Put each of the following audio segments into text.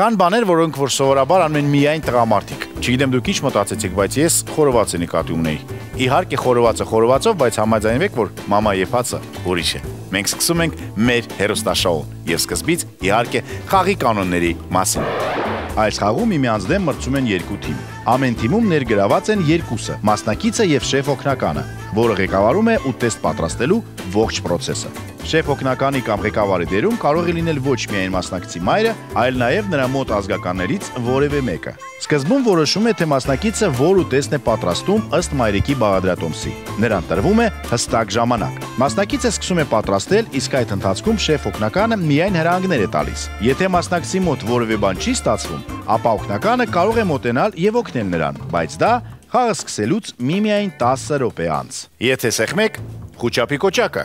Կան բաներ, որոնք որ սովորաբար անում են միայն տղամարդիկ։ Չգիտեմ դուք ինչ մտածեցիք, բայց ես խորոված եմ նկատի ունեի։ Իհարկե խորովածը խորովածով, բայց համաձայնվեք, որ մամա եփածը ուրիշ է։ Մենք սկսում ենք մեր հերոստաշոուն եւ սկզբից իհարկե խաղի կանոնների մասին։ Այս խաղում միմյանց դեմ մրցում են երկու թիմ։ Ամեն թիմում ներգրաված են երկուսը՝ մասնակիցը եւ շեֆ օգնականը, որը ղեկավարում է ուտեստ պատրաստելու ողջ process-ը։ Շեֆ օգնականի կամ ղեկավարի դերում կարող է լինել ոչ միայն մասնակցի մայրը, այլ նաև նրա մոտ ազգականներից որևէ մեկը։ Սկզբում որոշում է, թե մասնակիցը որ ուտեստն է պատրաստում ըստ մայրիկի բաղադրատոմսի։ Նրան տրվում է հստակ ժամանակ։ Մասնակիցը սկսում է պատրաստել, իսկ այդ ընթացքում շեֆ օգնականը միայն հրահանգներ է տալիս։ Եթե մասնակցի մոտ որևէ բան չի ստացվում, ապա օգնականը կարող է մոտենալ եւ օգնել նրան, բայց դա խաղը սկսելուց միմիայն 10 րոպե անց։ Եթե սեղմեք, խոճապի կոճակը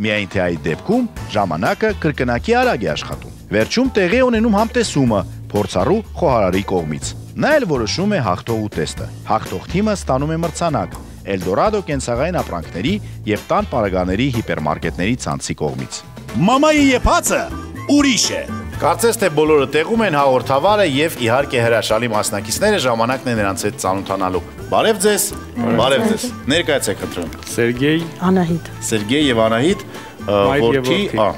Միայն թե այդ դեպքում ժամանակը կրկնակի արագ է աշխատում։ Վերջում տեղի ունենում համտեսումը փորձառու խոհարարի կողմից։ Նա էլ որոշում է հաղթող ուտեստը։ Հաղթող թիմը ստանում է մրցանակ Eldorado կենցաղային ապրանքների եւ տան պարագաների հիպերմարկետների ցանցի կողմից։ Մամայի եփածը ուրիշ է։ Կարծես թե բոլորը տեղում են հաղորդավարը եւ իհարկե հրաշալի մասնակիցները ժամանակն է նրանց հետ ծանոթանալու։ Բարև ձեզ։ Բարև ձեզ։ Ներկայացեք խնդրում։ Սերգեյ Անահիտ։ Սերգեյ եւ Անահիտ որդի, որդի։ ա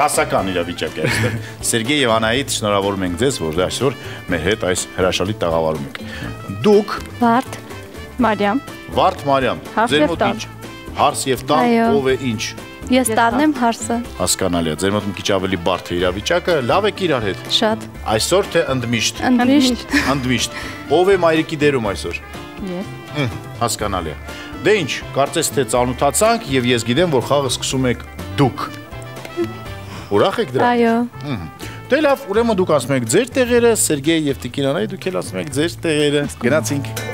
դասական իրավիճակ է այստեղ։ Սերգեյ եւ Անահիտ, շնորհավորում ենք ձեզ, որ այսօր մեր հետ այս հրաշալի տաղավարում եք։ Դուք Վարդ։ Մարիամ, Վարդ Մարիամ, ձեր մոտ ինչ։ Հարս եւ տան ով է ինչ։ Ես տանն եմ հարսը։ Հասկանալի է։ Ձեր մոտ մի քիչ ավելի բարդ է իրավիճակը, լավ եք իրար հետ։ Շատ։ Այսօր թե ընդմիշտ։ Ընդմիշտ։ Ընդմիշտ։ Ով է մայրիկի դերում այսօր։ ես։ Հասկանալի է։ Դե ինչ, կարծես թե ծանոթացանք եւ ես գիտեմ, որ խաղը սկսում եք դուք։ Ուրախ եք դրա։ Այո։ Դե լավ, ուրեմն դուք ասում եք ձեր տեղերը, Սերգեյ եւ Տիկինանայի դուք էլ ասում եք ձեր տեղերը։ Գնացինք։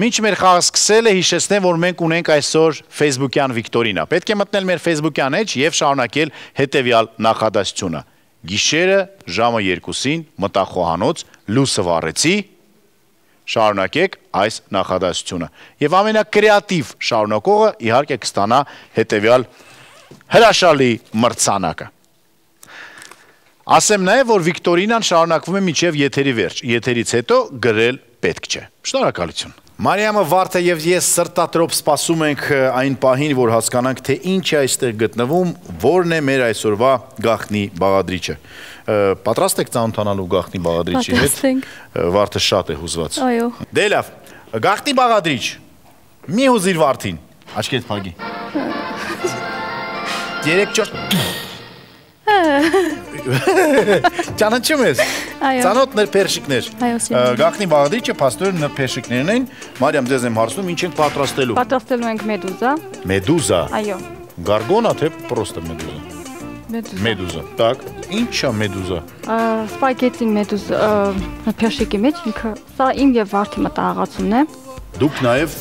Մինչ մեր խաղը սկսել է, հիշեցնեմ, որ մենք ունենք այսօր Facebook-յան Վիկտորինա։ Պետք է մտնել մեր Facebook-յան էջ եւ շարունակել հետեւյալ նախադասությունը։ Գիշերը ժամը 2-ին մտախոհանոց լույսը վառեցի, շարունակեք այս նախադասությունը։ Եվ ամենակրեատիվ շարունակողը իհարկե կստանա հետեւյալ հրաշալի մրցանակը։ Ասեմ նաև, որ Վիկտորինան շարունակվում է մինչև եթերի վերջ։ Եթերից հետո գրել պետք չէ։ Շնորհակալություն։ Մարիամը Վարդը եւ ես սրտատրոպ սպասում ենք այն պահին, որ հասկանանք, թե ինչ է այստեղ գտնվում, որն է մեր այսօրվա գախնի բաղադրիչը։ Պատրաստ եք ծանոթանալու գախնի բաղադրիչի հետ։ Վարդը շատ է հուզված։ Այո։ Դե լավ, գախնի բաղադրիչ։ Մի հուզիր Վարդին։ Աչքեդ փագի։ 3-4 Ճանաչում ես։ Այո։ Ծանոթ ներ փերշիկներ։ Այո, սիրելի։ Գախնի բաղադրիչը փաստորեն ներ փերշիկներն են։ Մարիամ ձեզ եմ հարցնում, ինչ ենք պատրաստելու։ Պատրաստելու ենք մեդուզա։ Մեդուզա։ Այո։ Գարգոնա թե պրոստը մեդուզա։ Մեդուզա։ Մեդուզա։ Так, ի՞նչ է մեդուզա։ Ա, Սպագետի մեդուզա ա, փեշիկի մեջ ինքը սա իմ եւ Վարդի մտահղացումն է։ Դուք նաև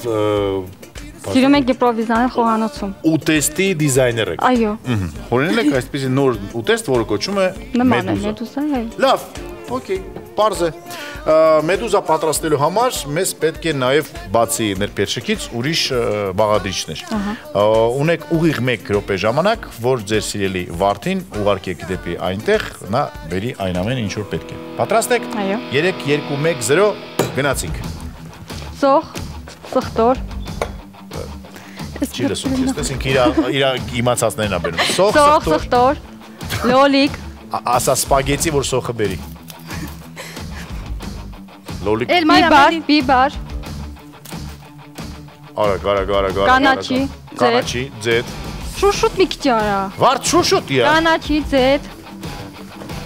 Սիրում ենք իմպրովիզանել խոհանոցում։ ուտեստի դիզայներ եք։ Այո։ Օրինակ եք այսպեսի նոր ուտեստ, որը կոչվում է մեդուզա։ Լավ, օքեյ, པարզ է։ Մեդուզա պատրաստելու համար մեզ պետք է նաև բացի ներփերշիկից ուրիշ բաղադրիչներ։ Ունեք ուղիղ 1 րոպե ժամանակ, որ ձեր սիրելի Վարդին ուղարկեք դեպի այնտեղ, նա բերի այն ամենը ինչ որ պետք է։ Պատրաստ եք։ Այո։ 3 2 1 0 գնացինք։ Սող, սխտոր, Չի լսում, ես տեսինք իր իր իմացածներն ա բերում։ սող, սխտոր, լոլիկ, ասա սպագետի, որ սոխը բերի։ Լոլիկ, Էլ բիբար, բիբար, արագ, արագ, արագ, արագ։ Կանաչի, արագ։ Կանաչի, ձետ։ շուշուտ մի քիչ արա։ Վարդ շուշուտ իա։ Կանաչի ձետ,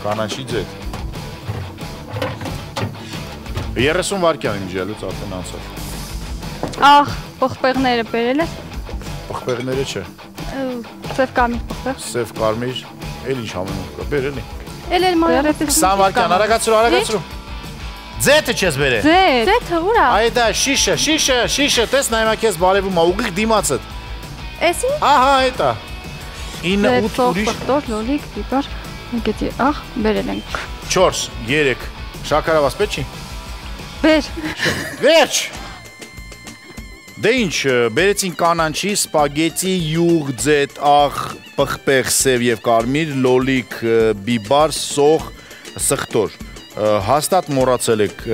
Կանաչի ձետ։ 30 վայրկյան իմջելուց արդեն անցավ։ ախ, պղպեղները բերել ես, Պղպեղները չէ։ ծև կամի պղպեղ։ Սև կարմիր, էլ ինչ համենում կա, բեր էլի։ Էլ էլ Մարիամ։ 20 վայրկյան, արագացրու, արագացրու։ Ձետը չես բերել։ Ձետ, Ձեթը ուր է։ Այ դա շիշը, շիշը, շիշը, տես նայմա քեզ բարևում ա, ուղիղ դիմացդ։ Էսի։ Ահա, այդ է։ 9 ձետ, 8 սող, ուրիշ սխտոր, լոլիկ, բիբար, գետի, ախ, բերել ենք։ 4 3 Շաքարավազ պետք չի։ Բեր, Վերջ։ Դե ինչ, բերեցին կանանչի, սպագետի, յուղ, ձետ, աղ, պղպեղ, սև եւ կարմիր, լոլիկ, բիբար, սոխ, սխտոր։ Հաստատ մոռացել եք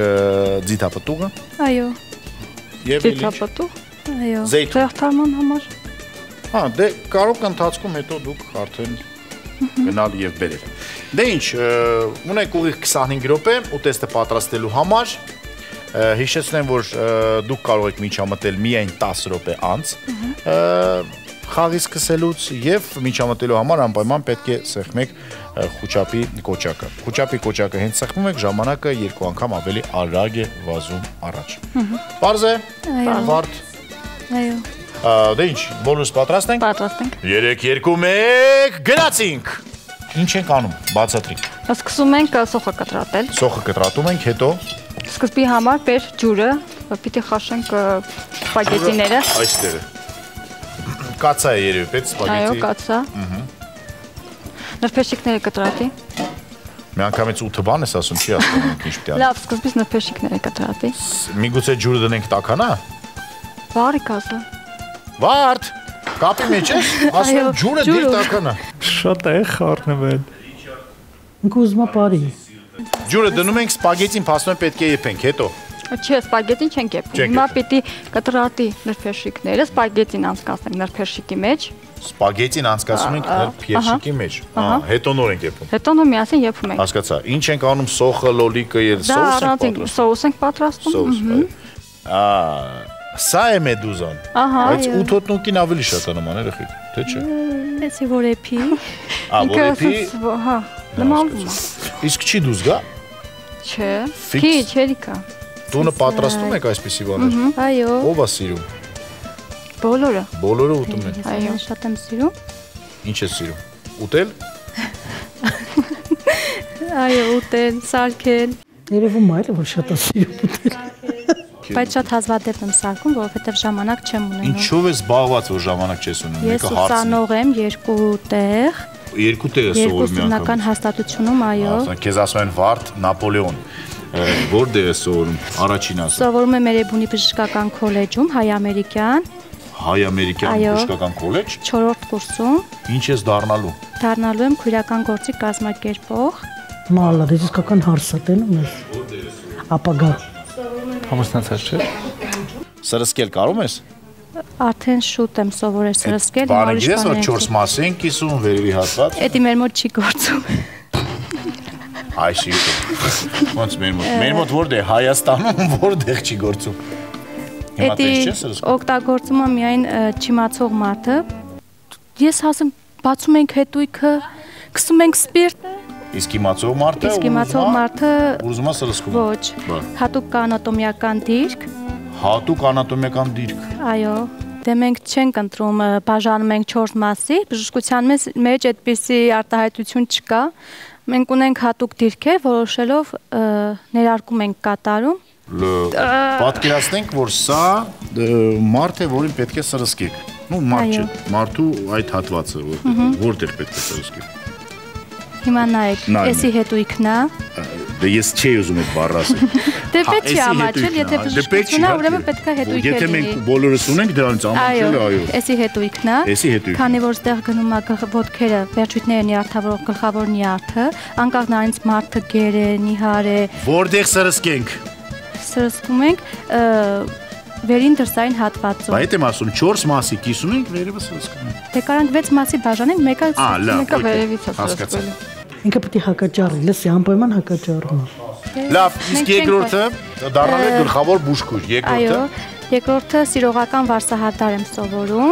ձիթապտուղը Այո, ինչ։ Դիթապտու։ այո։ Զեյթուն։ Ձերթարման համար։ Հա, դե կարող կընթացքում հետո դուք արդեն գնալ եւ բերել։ Դե ինչ, ունեք ուղիղ 25 րոպե ուտեստը պատրաստելու համար։ Հիշեցնեմ, որ դուք կարող եք միջամտել միայն 10 րոպե անց խաղի սկսելուց եւ միջամտելու համար անպայման պետք է սեղմեք ը, խուճապի կոճակը։ Խուճապի կոճակը հենց սեղմում եք, ժամանակը երկու անգամ ավելի արագ է վազում առաջ։ Պարզ է։ Վարդ։ Այո։ Դե ինչ, բոլորս պատրաստ ենք։ Պատրաստ ենք։ 3 2 1 գնացինք։ Ինչ ենք անում։ Բացատրի։ Սկսում ենք սոխը կտրատել։ Սոխը կտրատում ենք, հետո Սկզբի համար բեր ջուրը, պիտի խաշենք սպագետիները։ այստեղը։ Կացա է երևի, պետք Այո, սպագետի։ կացա։ Նրբեշիկները կտրատի։ Մի անգամից 8 բան ես ասում, չի հասկանում ինչ պետք է Լավ, սկզբից նրբեշիկները կտրատի։ Միգուցե ջուրը դնենք տականա։ Բարի կազը։ Վարդ։ Կապի մեջ ես, ասում Այո, ջուրը դիր տականա։ Շատ է խառնվել։ է բարի։ Ջուրը դնում ենք սպագետին, փաստորեն պետք է եփենք, հետո։ Չէ, սպագետին չենք եփում։ Հիմա պիտի կտրատի նրբեշիկները, սպագետին անցկացնենք նրբեշիկի մեջ, Սպագետին անցկացնում ենք Ա, նր փեշիկի մեջ։ Ահա, ահա։ հետո նոր ենք եփում։ հետո նո միասին եփում ենք։ Հասկացա։ Ինչ ենք անում սոխը, լոլիկը եւ սոուսը պատրաստում։ սոուս ենք պատրաստում։ Սոուս։ մհմ։ Ա, սա է մեդուզան։ Ահա, Բայց այո։ 8 հոտնուկին ավելի շատանում ան երեխեք, թե չէ։ Էսի որ էփի։ Ա, ինքը որեփի, հա, է։ իսկ չի դուզ գա։ Չէ։ Քիչ, երիկա։ Տունը պատրաստում եք այսպիսի բաներ։ Այո։ Ո՞վ է սիրում։ Բոլորը։ Բոլորը ուտում են։ Ես Այո։ շատ եմ սիրում։ Ինչ է սիրում։ Ուտել։ Այո, ուտել, սարքել, Երևում է այլ որ շատ է սիրում ուտել։ բայց շատ հազվադեպ եմ սարքում, որովհետև ժամանակ չեմ ունենում։ Ինչով է զբաղված, որ ժամանակ չես ունում։ Ես Մեկը հարցն է։ ուսանող եմ երկու տեղ, Երկու տեղ է սովորում մի ուսումնական անգամ։ հաստատությունում, այո։ քեզ ասում են Վարդ Նապոլեոն։ Որտեղ է սովորում։ Առաջին ասա։ Սովորում եմ Երևանի բժշկական քոլեջում, հայ-ամերիկյան, Հայ-ամերիկյան բժշկական քոլեջ։ 4-րդ կուրսում։ Ինչ ես դառնալու։ Դառնալու եմ քույրական գործի կազմակերպող։ Մալա, դե իսկական հարց է տենում ես։ Ապագա։ Համստացած չէ։ Սրսկել կարող ես։ Արդեն շուտ եմ սովորել սրսկել, ուրիշ գիտես որ բաներ 4 մասի են կիսում վերևի հատված։ Էդի մեր մոտ չի գործում։ Այ շիշը։ Ոնց մեր մոտ։ Մեր մոտ որտեղ է Հայաստանում որտեղ չի գործում։ Էդի օգտագործումը միայն չիմացող մարդը։ Ես ասեմ, բացում ենք հետույքը, գցում ենք սպիրտը, Իսկ իմացող մարդը իսկ իմացող մարդը ուզում է սրսկում։ ոչ։ Հատուկ կա անատոմիական դիրք, Հատուկ անատոմիական դիրք։ այո։ Դե մենք չենք ընտրում, բաժանում ենք 4 մասի, բժշկության մեջ այդպիսի արտահայտություն չկա։ Մենք ունենք հատուկ դիրքեր, որոշելով ներարկում ենք կատարում Պատկերացնենք, որ սա մարդ է, որին պետք է սրսկեք։ Ну, մարդ չէ, մարդու այդ հատվածը, որտեղ պետք է սրսկեք։ Հիմա նայեք, էսի հետույքն է։ Դե ես չի ուզում այդ բառը ասել։ Դե Հա, պետք էսի ամաչել, եթե է, դե բժշկությունն է, ուրեմն իհարկե։ պետք է հետույք Եթե լինի։ մենք բոլորս ունենք դրանից ամաչել, այո։ էսի հետույքն է։ Էսի է։ Քանի որ ստեղ գնում է ոտքերը, վերջույթները նյարդավորող գլխավոր նյարդը, անկախ նրանից մարդը գեր է, նիհար է, Որտեղ սրսկենք։ սրսկում ենք վերին դրսային հատվածով։ Բայց եմ ասում 4 մասի կիսում ենք, սրսկում ենք։ Դե կարանք 6 մասի բաժանենք, մեկը Մեկը վերևից սրսկվելու։ Ինքը պետք է հակաճառի, լսի, անպայման հակաճառում Լավ, իսկ երկրորդը դառնալ է գլխավոր բուժքույր։ Այո, Երկրորդը երկրորդը սիրողական վարսահարդար եմ սովորում։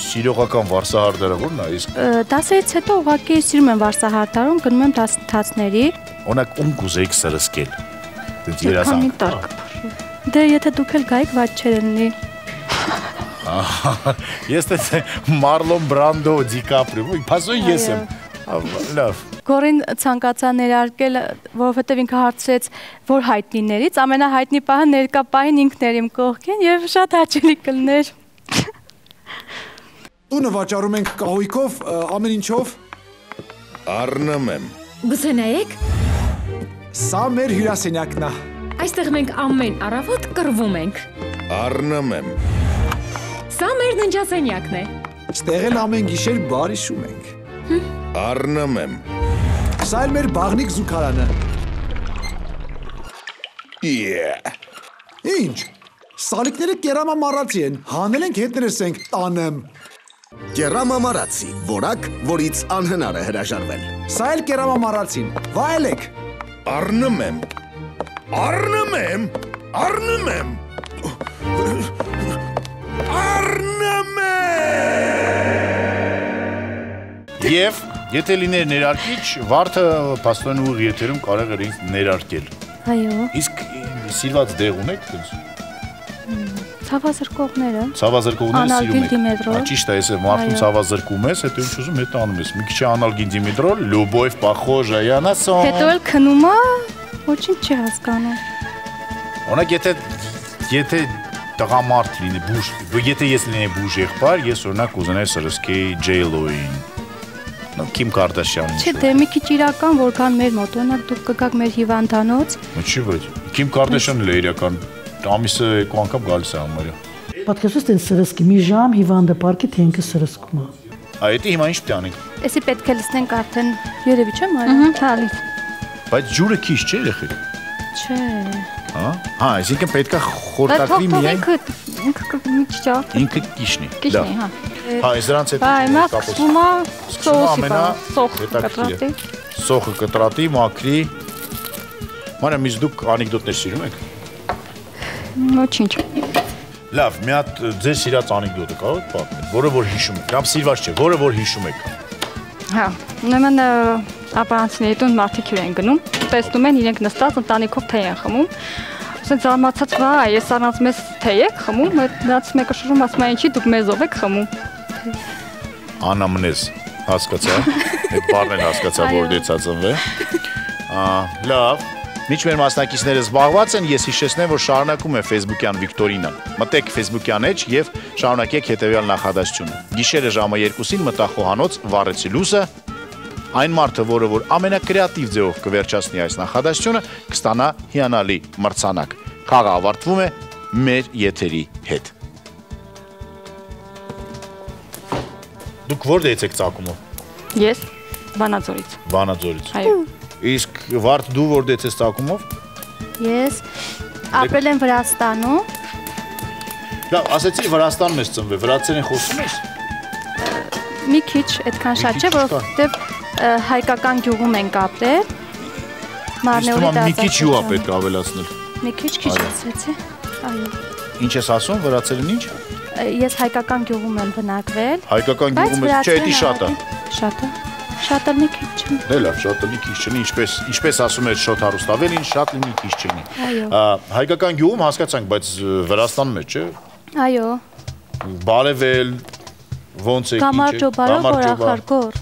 սիրողական վարսահարդարը ո՞րն է, իսկ Դասերից հետո ուղղակի սիրում եմ վարսահարդարում, գնում եմ դասընթացների։ օրինակ ում կուզեիք սրսկել։ Դից Քանի երազանք։ տակ։ Դե եթե դուք էլ գայիք, ված չէր լինի։ Ես դե Մարլոն Բրանդո, Դիկապրիո, փասոյ ես եմ։ Լավ։ Գորին ցանկացա ներարկել, որովհետև ինքը հարցրեց, որ հայտնիներից, ամենահայտնի պահը ներկա պահին ինքն էր իմ կողքին եւ շատ հաճելի կլներ։ Տունը վաճառում ենք կահույքով, ամեն ինչով։ Առնում եմ։ Գուցե նայեք, Սա մեր հյուրասենյակն է։ այստեղ մենք ամեն առավոտ կռվում ենք։ Առնում եմ։ Սա մեր ննջասենյակն է։ Ստեղ էլ ամեն գիշեր բարի շում ենք։ Առնում եմ։ Սա էլ մեր բաղնիկ զուգարանը։ Yeah։ Ինչ։ Սալիկները կերամամարացի են։ Հանել ենք հետներս ենք տանեմ։ Կերամամարացի, որակ, որից անհնար է հրաժարվել։ Սա էլ կերամամարացին։ Վայելեք։ Առնում եմ։ Առնում եմ։ Առնում եմ։ Առնում Եվ եթե լիներ ներարկիչ, վարդը փաստորեն ուղիղ եթերում կարող էր ինձ ներարկել։ Այո, Իսկ սիրված դեղ ունեք դից։ ցավազրկողները։ Ցավազրկողները սիրում Անալգին եք։ դիմետրոլ։ Ա ճիշտ է, ես մարդուն Այո։ ցավազրկում ես, հետո ինչ ուզում հետո անում ես։ Մի քիչ անալգին դիմետրոլ, լյուբոյվ похожая на сон։ Հետո էլ քնում է, ոչինչ չի հասկանում։ Օրինակ եթե եթե տղամարդ լինի բուժ, եթե ես լինեի բուժ եղբայր, ես օրինակ կուզենայի սրսկեի J-Lo-ին։ Նո Քիմ Կարդաշյանին։ Չէ, դե մի քիչ իրական, որքան մեր մոտ, օրինակ դուք կգաք մեր հիվանդանոց, Ինչի՞ ոչ։ Քիմ Կարդաշյանն էլ է իրական ամիսը երկու անգամ գալիս է համարյա։ Պատկերացրու տեն սրսկի մի ժամ հիվանդը պարկի թենքը սրսկում է։ Այդ հիմա ինչ պետք է անենք։ էսի պետք է լսնենք արդեն երևի չէ՞ մայր։ Հալիս։ Բայց ջուրը քիչ չէ երեխեք։ Չէ։ Հա։ Հա, այսինքն պետք է խորտակվի միայն ինքը ինքը մի քիչ ջարդ ինքը կիշնի։ կիշնի, հա։ Հա, այս դրանց հետ Բայ մա սկսում է սոսի սոխ կտրատի։ Սոխը կտրատի, մաքրի։ Մանա միշտ դուք անեկդոտներ սիրում եք։ Ոչինչ։ Լավ, մի հատ ձեր սիրած անեկդոտը կարող եք պատմել, որը որ հիշում եք։ Կամ սիրված չէ, որը որ հիշում եք։ Հա, ուրեմն ապարանցիների տուն մարդիկ հյուր են գնում, տեսնում են իրենք նստած ընտանիքով թեյ են խմում։ Ասեն զարմացած վա, ես առանց մեզ թեյ եք խմում, այդ նրանց մեկը շուռում ասում է ինչի դուք մեզով եք խմում։ Անամնез, հասկացա։ Այդ բառն հասկացա, որ դեցա ծնվե։ Ա, լավ։ Միչ մեր մասնակիցները զբաղված են, ես հիշեցնեմ, որ շարունակում է Facebook-յան Վիկտորինան։ Մտեք Facebook-յան էջ եւ շարունակեք հետեւյալ նախադասությունը։ Գիշերը ժամը 2-ին մտախոհանոց վառեցի լույսը, այն մարդը, որը որ ամենակրեատիվ ձևով կվերջացնի այս նախադասությունը, կստանա հիանալի մրցանակ։ Խաղը ավարտվում է մեր եթերի հետ։ Դուք որտեղից եք ցակումով։ Ես Վանաձորից։ Վանաձորից։ Այո։ Իսկ Վարդ դու որտեղից ես ցակումով։ Ես ապրել եմ Վրաստանում, Լավ, ասեցի Վրաստանում ես ծնվել, վրացերեն խոսում ես։ մի քիչ, այդքան շատ չէ, որովհետև հայկական գյուղում ենք ապրել։ Մարնեորի է մի քիչ յուա պետք ավելացնել։ Մի քիչ քիչ Այո։ լսեցի։ Այո։ Ինչ ես ասում, վրացերեն ինչ։ Ես հայկական գյուղում եմ բնակվել։ Հայկական գյուղում ես, չէ, դա շատ է։ Շատ է։ Շատ է մի քիչ չեմ։ Դե լավ, շատ լի քիչ չնի, ինչպես ինչպես ասում էր շոտ հարուստավելին, շատ լինի քիչ չնի։ Այո։ Հայկական գյուղում հասկացանք, բայց ը, Վրաստանում է, չէ։ Այո։ Բարևել ոնց է Գամարջոբարո խորախարգոր։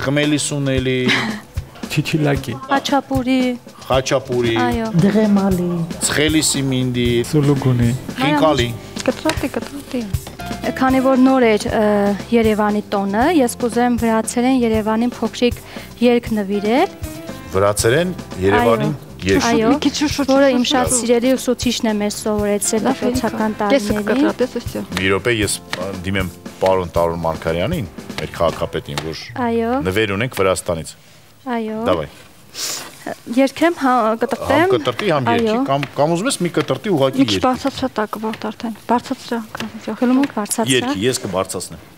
Խմելի սունելի, Չիչիլակի։ Աչապուրի։ խաչապուրի, Այո։ Դղեմալի։ ցխելի սիմինդի, Սուլուգունի։ խինկալի։ Կտրատի, կտրատի։ Քանի որ նոր էր Երևանի տոնը, ես կուզեմ վրացերեն Երևանին փոքրիկ երգ նվիրել։ Վրացերեն Երևանին երգ։ Այո, Մի քիչ շուտ որը իմ շատ սիրելի ուսուցիչն է մեզ սովորեցրել Կեսը տարիներին։ կտրատես էսյո։ Մի րոպե ես դիմեմ պարոն Տարոն Մարկարյանին, մեր քաղաքապետին, որ նվեր ունենք Վրաստանից։ այո։ Դավայ։ Երկրեմ, հա, Համ կտրտեմ։ կտրտի, համ երկի, կամ կամ ուզում ես մի կտրտի ուղակի երկի։ բարձրացրա տակը ողջ արդեն։ Բարձրացրա։ Գլում եք բարձացա։ Երկի, ես կբարձրացնեմ։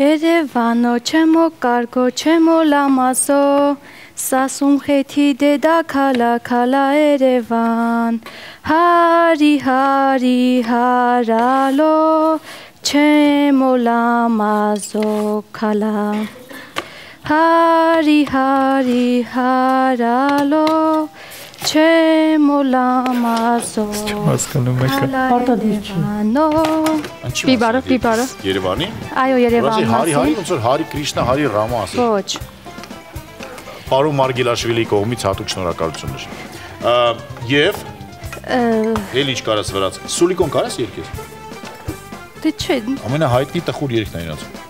Երևանո չեմո կարգո չեմո լամասո Սասում խեթի դեդա քալա քալա Երևան Հարի հարի հարալո չեմո լամազո քալա Հարի հարի հարալո չեմո լամազո Հասկանում եք։ Պարտադիր չի։ Պիբարը, պիբարը։ Երևանի։ Այո Որասի Երևան Հարի Հարի ոնց որ Հարի Կրիշնա Հարի Ռամա ասի։ Ոչ Պարոն Մարգելաշվիլի կողմից հատուկ շնորհակալություններ։ Ա, Եվ էլ ինչ կարաս վրաց։ Սուլիկոն կարաս երկես։ Դե չէ, Ամենահայտնի տխուր երգն է իրաց։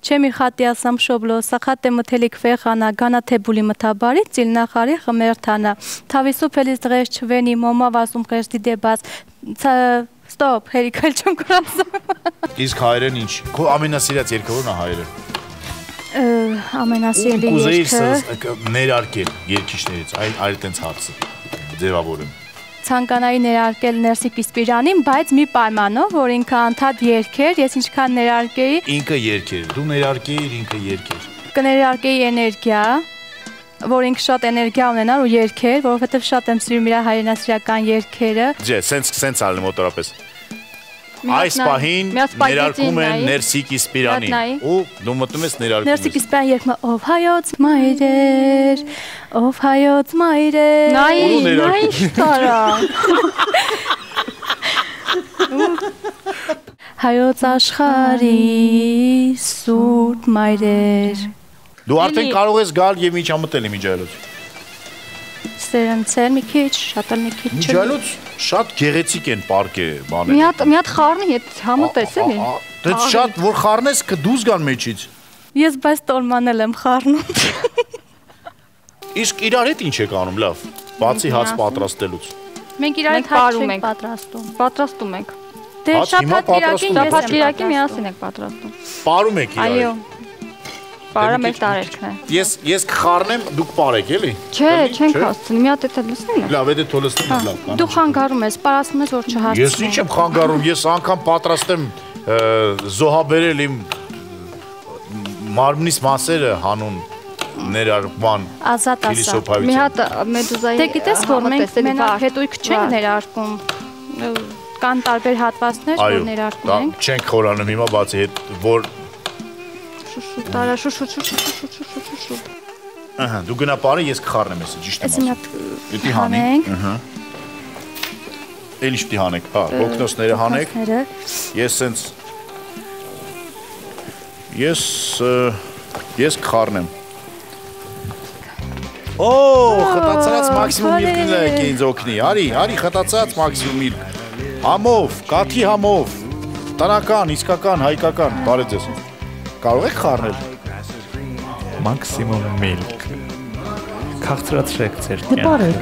Չեմի խատի ասամ շոբլո, սախատե մթելի քվեխանա, գանա թե բուլի մթաբարի, ծիլնախարի խմերթանա։ Թավիսու փելիս դղես չվենի, մոմա վասում խերտի դեբաց։ Ստոպ, հերիքալ չեմ կրասում։ Իսկ հայերեն ինչ։ Քո ամենասիրած երգը ո՞րն է հայերեն։ Ամենասիրելի Կուզեիր երգը ներարկել երկիշներից, այ այլ տենց հարցը ձևավորեմ։ ցանկանայի ներարկել Ներսիկ Իսպիրանին, բայց մի պայմանով, որ ինքը անդադ երկեր, ես ինչքան ներարկեի, Ինքը երկեր, դու ներարկեիր, ինքը երկեր։ կներարկեի էներգիա, որ ինքը շատ էներգիա ունենար ու երկեր, որովհետև շատ եմ սիրում իր հայրենասիրական երկերը։ Ջե, սենց սենց ալի մոտորապես։ Այս նայ- պահին ներարկում են Ներսիկ Իսպիրանին ու դու մտնում ես ներարկում Ներսիկ Իսպիրան երկმა ով հայոց մայրեր, ով հայոց մայրեր։ Նայի, Ու ներարկում։ նայի ինչ տարա։ Հայոց աշխարի սուրբ մայրեր։ Դու արդեն կարող ես գալ եւ միջամտել իմիջայլոց։ Սերընցել մի քիչ, շատ էլ մի քիչ։ չէ։ Միջայլոց շատ գեղեցիկ են պարկե Մի բաները։ հատ մի հատ խառնի հետ համոտես էլի։ Դե շատ որ խառնես կդուզ գան մեջից։ Ես բայց տոլմանել եմ խառնում։ Իսկ իրար հետ ինչ եք անում, լավ։ Բացի հաց պատրաստելուց։ Մենք իրար հետ հաց չենք ենք։ պատրաստում։ Պատրաստում ենք։ Դե ես Շաբաթ եմ կիրակի պատրաստում։ միասին ենք պատրաստում։ Պարում եք իրար Այո։ Պարը մեր տարերքն է։ Ես ես կխառնեմ, դուք պարեք, էլի։ Չէ, չենք հասցնի։ Մի հատ էդ լսնի։ Լավ, եթե թոլստում լավ կանա։ Դու խանգարում ես, պարասում ես որ չհարցնի։ Ես ինչ եմ խանգարում, ես անգամ պատրաստեմ ը, զոհաբերել իմ մարմնիս մասերը հանուն ներարկման Ազատ ասա։ Մի հատ մեդուզայի Դե գիտես որ մենք մենակ հետույք չենք ներարկում։ Կան տարբեր հատվածներ, որ Այո, ներարկում դա ենք։ չենք խորանում հիմա բացի հետ, որ Շուշու տարա շուշու շուշու շուշու շուշու շուշու։ ըհը, դու գնա պարը, ես կխառնեմ էսը, ճիշտ եմ ասում։ Պիտի հանենք, հանենք։ ըհը։ Էլ ինչ պիտի հանեք, հա, օգնոսները հանեք։ Ես սենց Ես ես կխառնեմ։ Օ, խտացած մաքսիմում միլքն է ինձ օգնի։ Արի, արի խտացած մաքսիմում միլք։ Համով, կաթի համով։ Տնական, իսկական, հայկական, բարի ձեզ։ Կարող եք խառնել։ Մաքսիմում միլք։ Քաղցրացրեք ձեր կյանքը։ բարեք։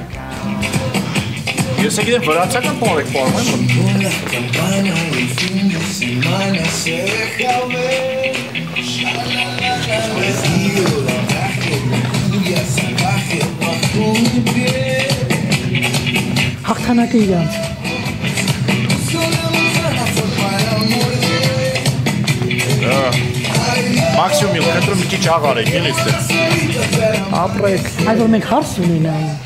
Ես եկել եմ վրացական բառ եք բառում։ Հաղթանակը իրանց։ Մաքսիմում միլք, խնդրում մի քիչ աղարեք, էլի ստեղ։ Ապրեք։ Այ որ մենք հարց ունենային։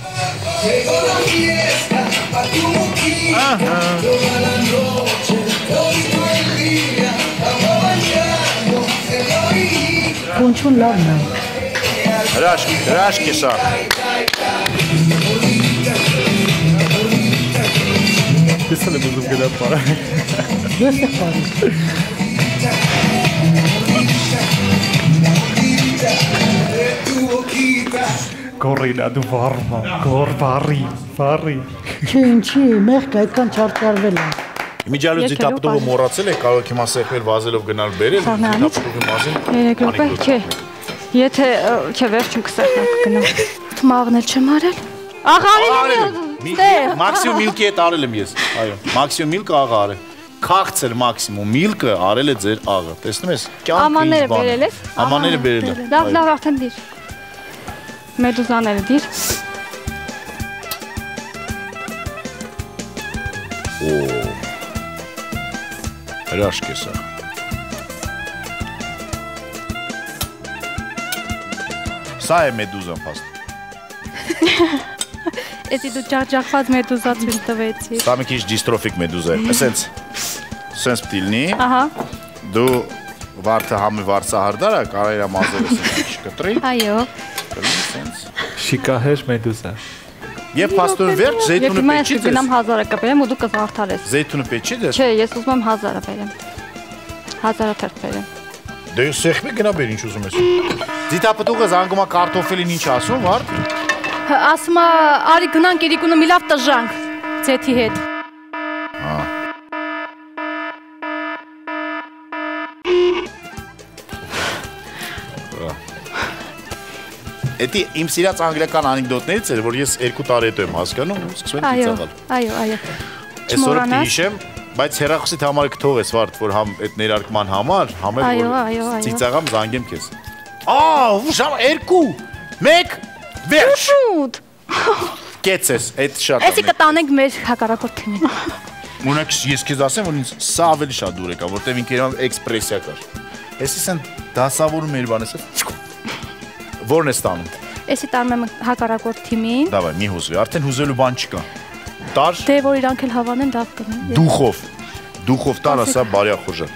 Կոնչուն լավն է։ Հրաշք, հրաշք է սա։ Ես էլ եմ ուզում գնալ պարա։ Ես էլ բարի։ Գորինա դու վառմա, գոր վառի, վառի։ Չէ, ինչի, մեղք այդքան չարտարվել է։ ձիտապտուղը ու մոռացել եք, կարող եք հիմա սեղմել վազելով գնալ բերել, Սաղնանից։ ձիտապտուղի մասին։ Երեք րոպե, չէ։ Եթե չէ վերջում կսեղնակ կգնամ։ Թմաղն էլ չեմ արել։ Աղարին Մի- Մաքսիմում միլկի հետ արել եմ ես։ Այո, մաքսիմում միլկը աղա արել։ Քաղցր մաքսիմում միլկը արել է ձեր աղը։ Տեսնում ես։ կյանքը Ամանները ինչ բան է։ բերել ես։ Ամանները բերել եմ։ Լավ, լավ, արդեն դիր։ Մեդուզաները դիր։ Օ։ Հրաշք է սա։ Սա է մեդուզան փաստ։ Էդի դու ջախջախված մեդուզա ցույց տվեցի։ Սա մի քիչ դիստրոֆիկ մեդուզա է։ Ասենց սենց պիտի լինի։ Ահա։ Դու վարդը համի վարսահարդարա կարա իր մազերը սենց կտրի, Այո սենց։ Շիկահեր մեդուզա։ Եվ փաստորեն վերջ զեյթունը պեչի դես։ Գնամ 1000-ը կբերեմ ու դու կզարթարես։ Զեյթունը պեչի դես։ Չէ, ես ուզում եմ 1000-ը բերեմ։ 1000-ը թերթ բերեմ։ Դե սեղմի գնա բեր ինչ ուզում ես։ Ձիթապտուղը զանգում է կարտոֆելին ինչ ասում, արդ։ Ասում է, արի գնանք երիկունը մի լավ տժանք ձեթի հետ։ Էդի իմ սիրած անգլիական անեկդոտներից էր, որ ես 2 տարի հետո եմ հասկանում ու սկսում եմ Այո, ծիծաղալ։ այո, այո։ Այսօր կհիշեմ, բայց հերախոսիդ համար կթողես վարդ, որ համ այդ ներարկման համար, համ էլ Այո, որ այո, այո։ ծիծաղամ զանգեմ քեզ։ Ահա, ուժամ 2 1 վերջ։ Շուտ։ Կեցես, այդ շատ։ Էսի կտանենք մեր հակառակորդ թիմին։ Ունեք ես քեզ ասեմ, որ ինձ սա ավելի շատ դուր եկա, որտեվ ինքը իրան էքսպրեսիա կար։ Էսիս են դասավորում մեր բանեսը։ Որն է ստանում։ Էսի տանում եմ հակառակորդ թիմին։ Դավայ, մի հուզվի, արդեն հուզելու բան չկա։ Տար Դե որ իրանք էլ հավանեն լավ կլինի։ դուխով։ Դուխով տար ասա բարյախոժը։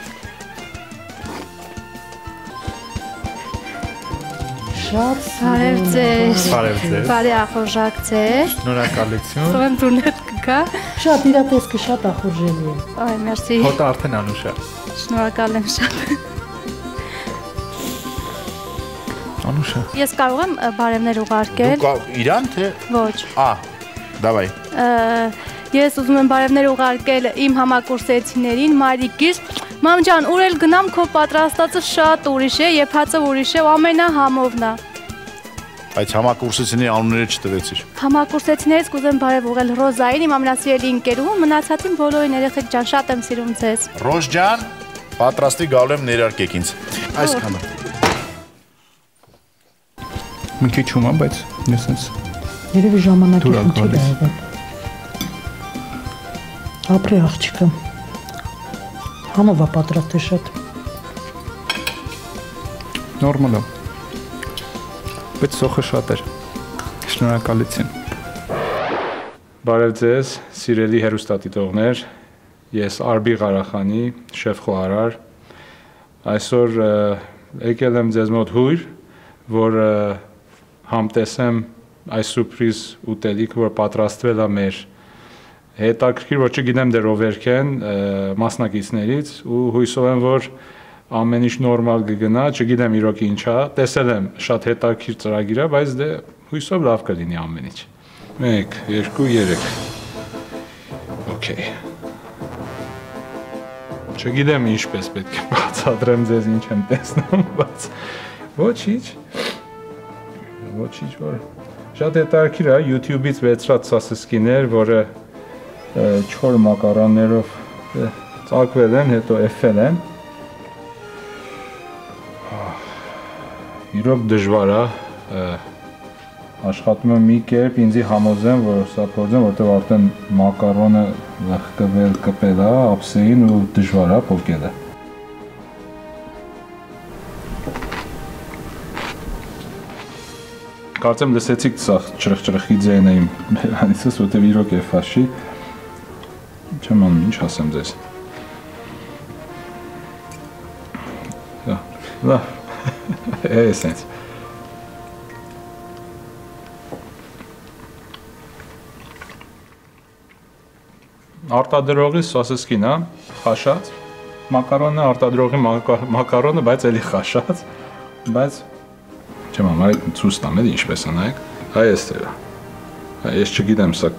Շատ Բարև ձեզ։ Բարև ձեզ։ Բարի ախորժակ ձեզ։ Շնորհակալություն։ Թող եմ դուրնետ կգա։ շատ իրա տեսքը շատ ախորժելի է։ Այ, մերսի։ Հոտը արդեն անուշ է։ Շնորհակալ եմ շատ։ Անուշ է։ Ես կարող եմ բարևներ ուղարկել։ Դու իրան թե Ոչ։ Ա, դավայ։ Ես ուզում եմ բարևներ ուղարկել իմ համակուրսեցիներին, մայրիկիս։ Մամ ջան, ուր էլ գնամ քո պատրաստածը շատ ուրիշ է, եփածը ուրիշ է, ամենահամովն է։ Այդ համակուրսեցիների անունները չտվեցիր։ Համակուրսեցիներից կուզեմ բարև ուղղել Ռոզային, իմ ամենասիրելի ընկերուհուն, մնացածին բոլորին երեխեք ջան, շատ եմ սիրում ձեզ։ Ռոժ ջան, պատրաստի գալու եմ ներարկեք ինձ։ Այսքանը։ Մի քիչ ումա, բայց ես sense Երևի ժամանակի խնդիր է եղել։ Ապրի աղջիկը։ Համովա պատրաստ է շատ։ նորմալ է։ Բայց սոխը շատ էր։ Շնորհակալություն։ Բարև ձեզ, սիրելի հերոստատիտողներ։ Ես Արբի Ղարախանի, շեֆ խոհարար։ Այսօր եկել եմ ձեզ մոտ հույր, որ ը, համտեսեմ այս սուրպրիզ ուտելիքը, որ պատրաստվել է մեր հետաքրքիր, որ չգիտեմ դեռ ովերք են մասնակիցներից ու հույսով եմ, որ ամեն ինչ նորմալ կգնա, չգիտեմ իրոք ինչա, տեսել եմ շատ հետաքրքիր ծրագիր է, բայց դե հույսով լավ կլինի ամեն ինչ։ 1 2 3 Okay։ Չգիտեմ ինչպես պետք է բացատրեմ ձեզ ինչ եմ տեսնում, բայց ոչինչ։ Ոչինչ որ շատ հետաքրքիր է YouTube-ից վերցրած սասսկիներ, որը չոր մակարոններով ը, ծակվել են, հետո էֆել են։ Իրոք դժվար է աշխատում եմ մի կերպ ինձի համոզեմ, որ սա փորձեմ, որտեղ արդեն մակարոնը լղկվել կպել է, ափսեին ու դժվար է փոկելը։ Կարծեմ լսեցիք սա ճրխճրխի ձայնը իմ բերանիցս, որտեղ իրոք է ֆաշի։ Չեմ անում, ինչ ասեմ ձեզ։ Լավ, լավ։ Էսենց։ Արտադրողի սոսիսկին է, խաշած։ Մակարոնը արտադրողի մակա- մակարոնը, բայց էլի խաշած, բայց չեմ համար ցույց տամ էլի ինչպես է նայեք։ Հայ էստեղ։ Հայ ես չգիտեմ սա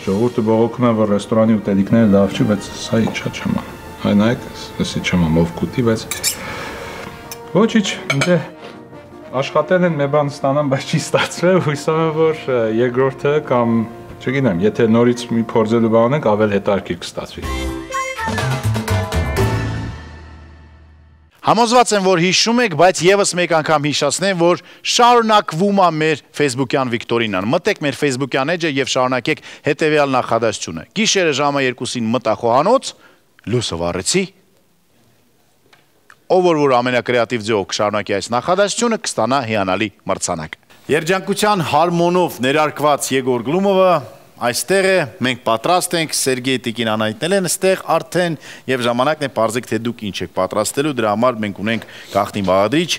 ժողովուրդը բողոքում է որ ռեստորանի ուտելիքները լավ չի, բայց սա ինչա չեմ անում։ Հայ նայեք, էսի չեմ անում ով կուտի, բայց ոչինչ, դե աշխատել են մի բան ստանան, բայց չի ստացվել, հույսով եմ որ երկրորդը կամ չգիտեմ, եթե նորից մի փորձելու բան ունենք, ավել հետաքրքիր կստացվի։ Համոզված եմ, որ հիշում եք, բայց եւս մեկ անգամ հիշացնեմ, որ շարունակվում է մեր Facebook-յան Վիկտորինան։ Մտեք մեր Facebook-յան էջը եւ շարունակեք հետեւյալ նախադասությունը։ Գիշերը ժամը 2-ին մտա խոհանոց, լույսը վառեցի։ Ով որ որ ամենակրեատիվ ձեով կշարունակի այս նախադասությունը, կստանա հիանալի մրցանակ։ Երջանկության հարմոնով ներարկված Եգոր Գլումովը այստեղ է, մենք պատրաստ ենք, Սերգեյ Տիկինան այդնել են այստեղ արդեն եւ ժամանակն է բարձեք թե դուք ինչ եք պատրաստելու, դրա համար մենք ունենք գախտին բաղադրիչ,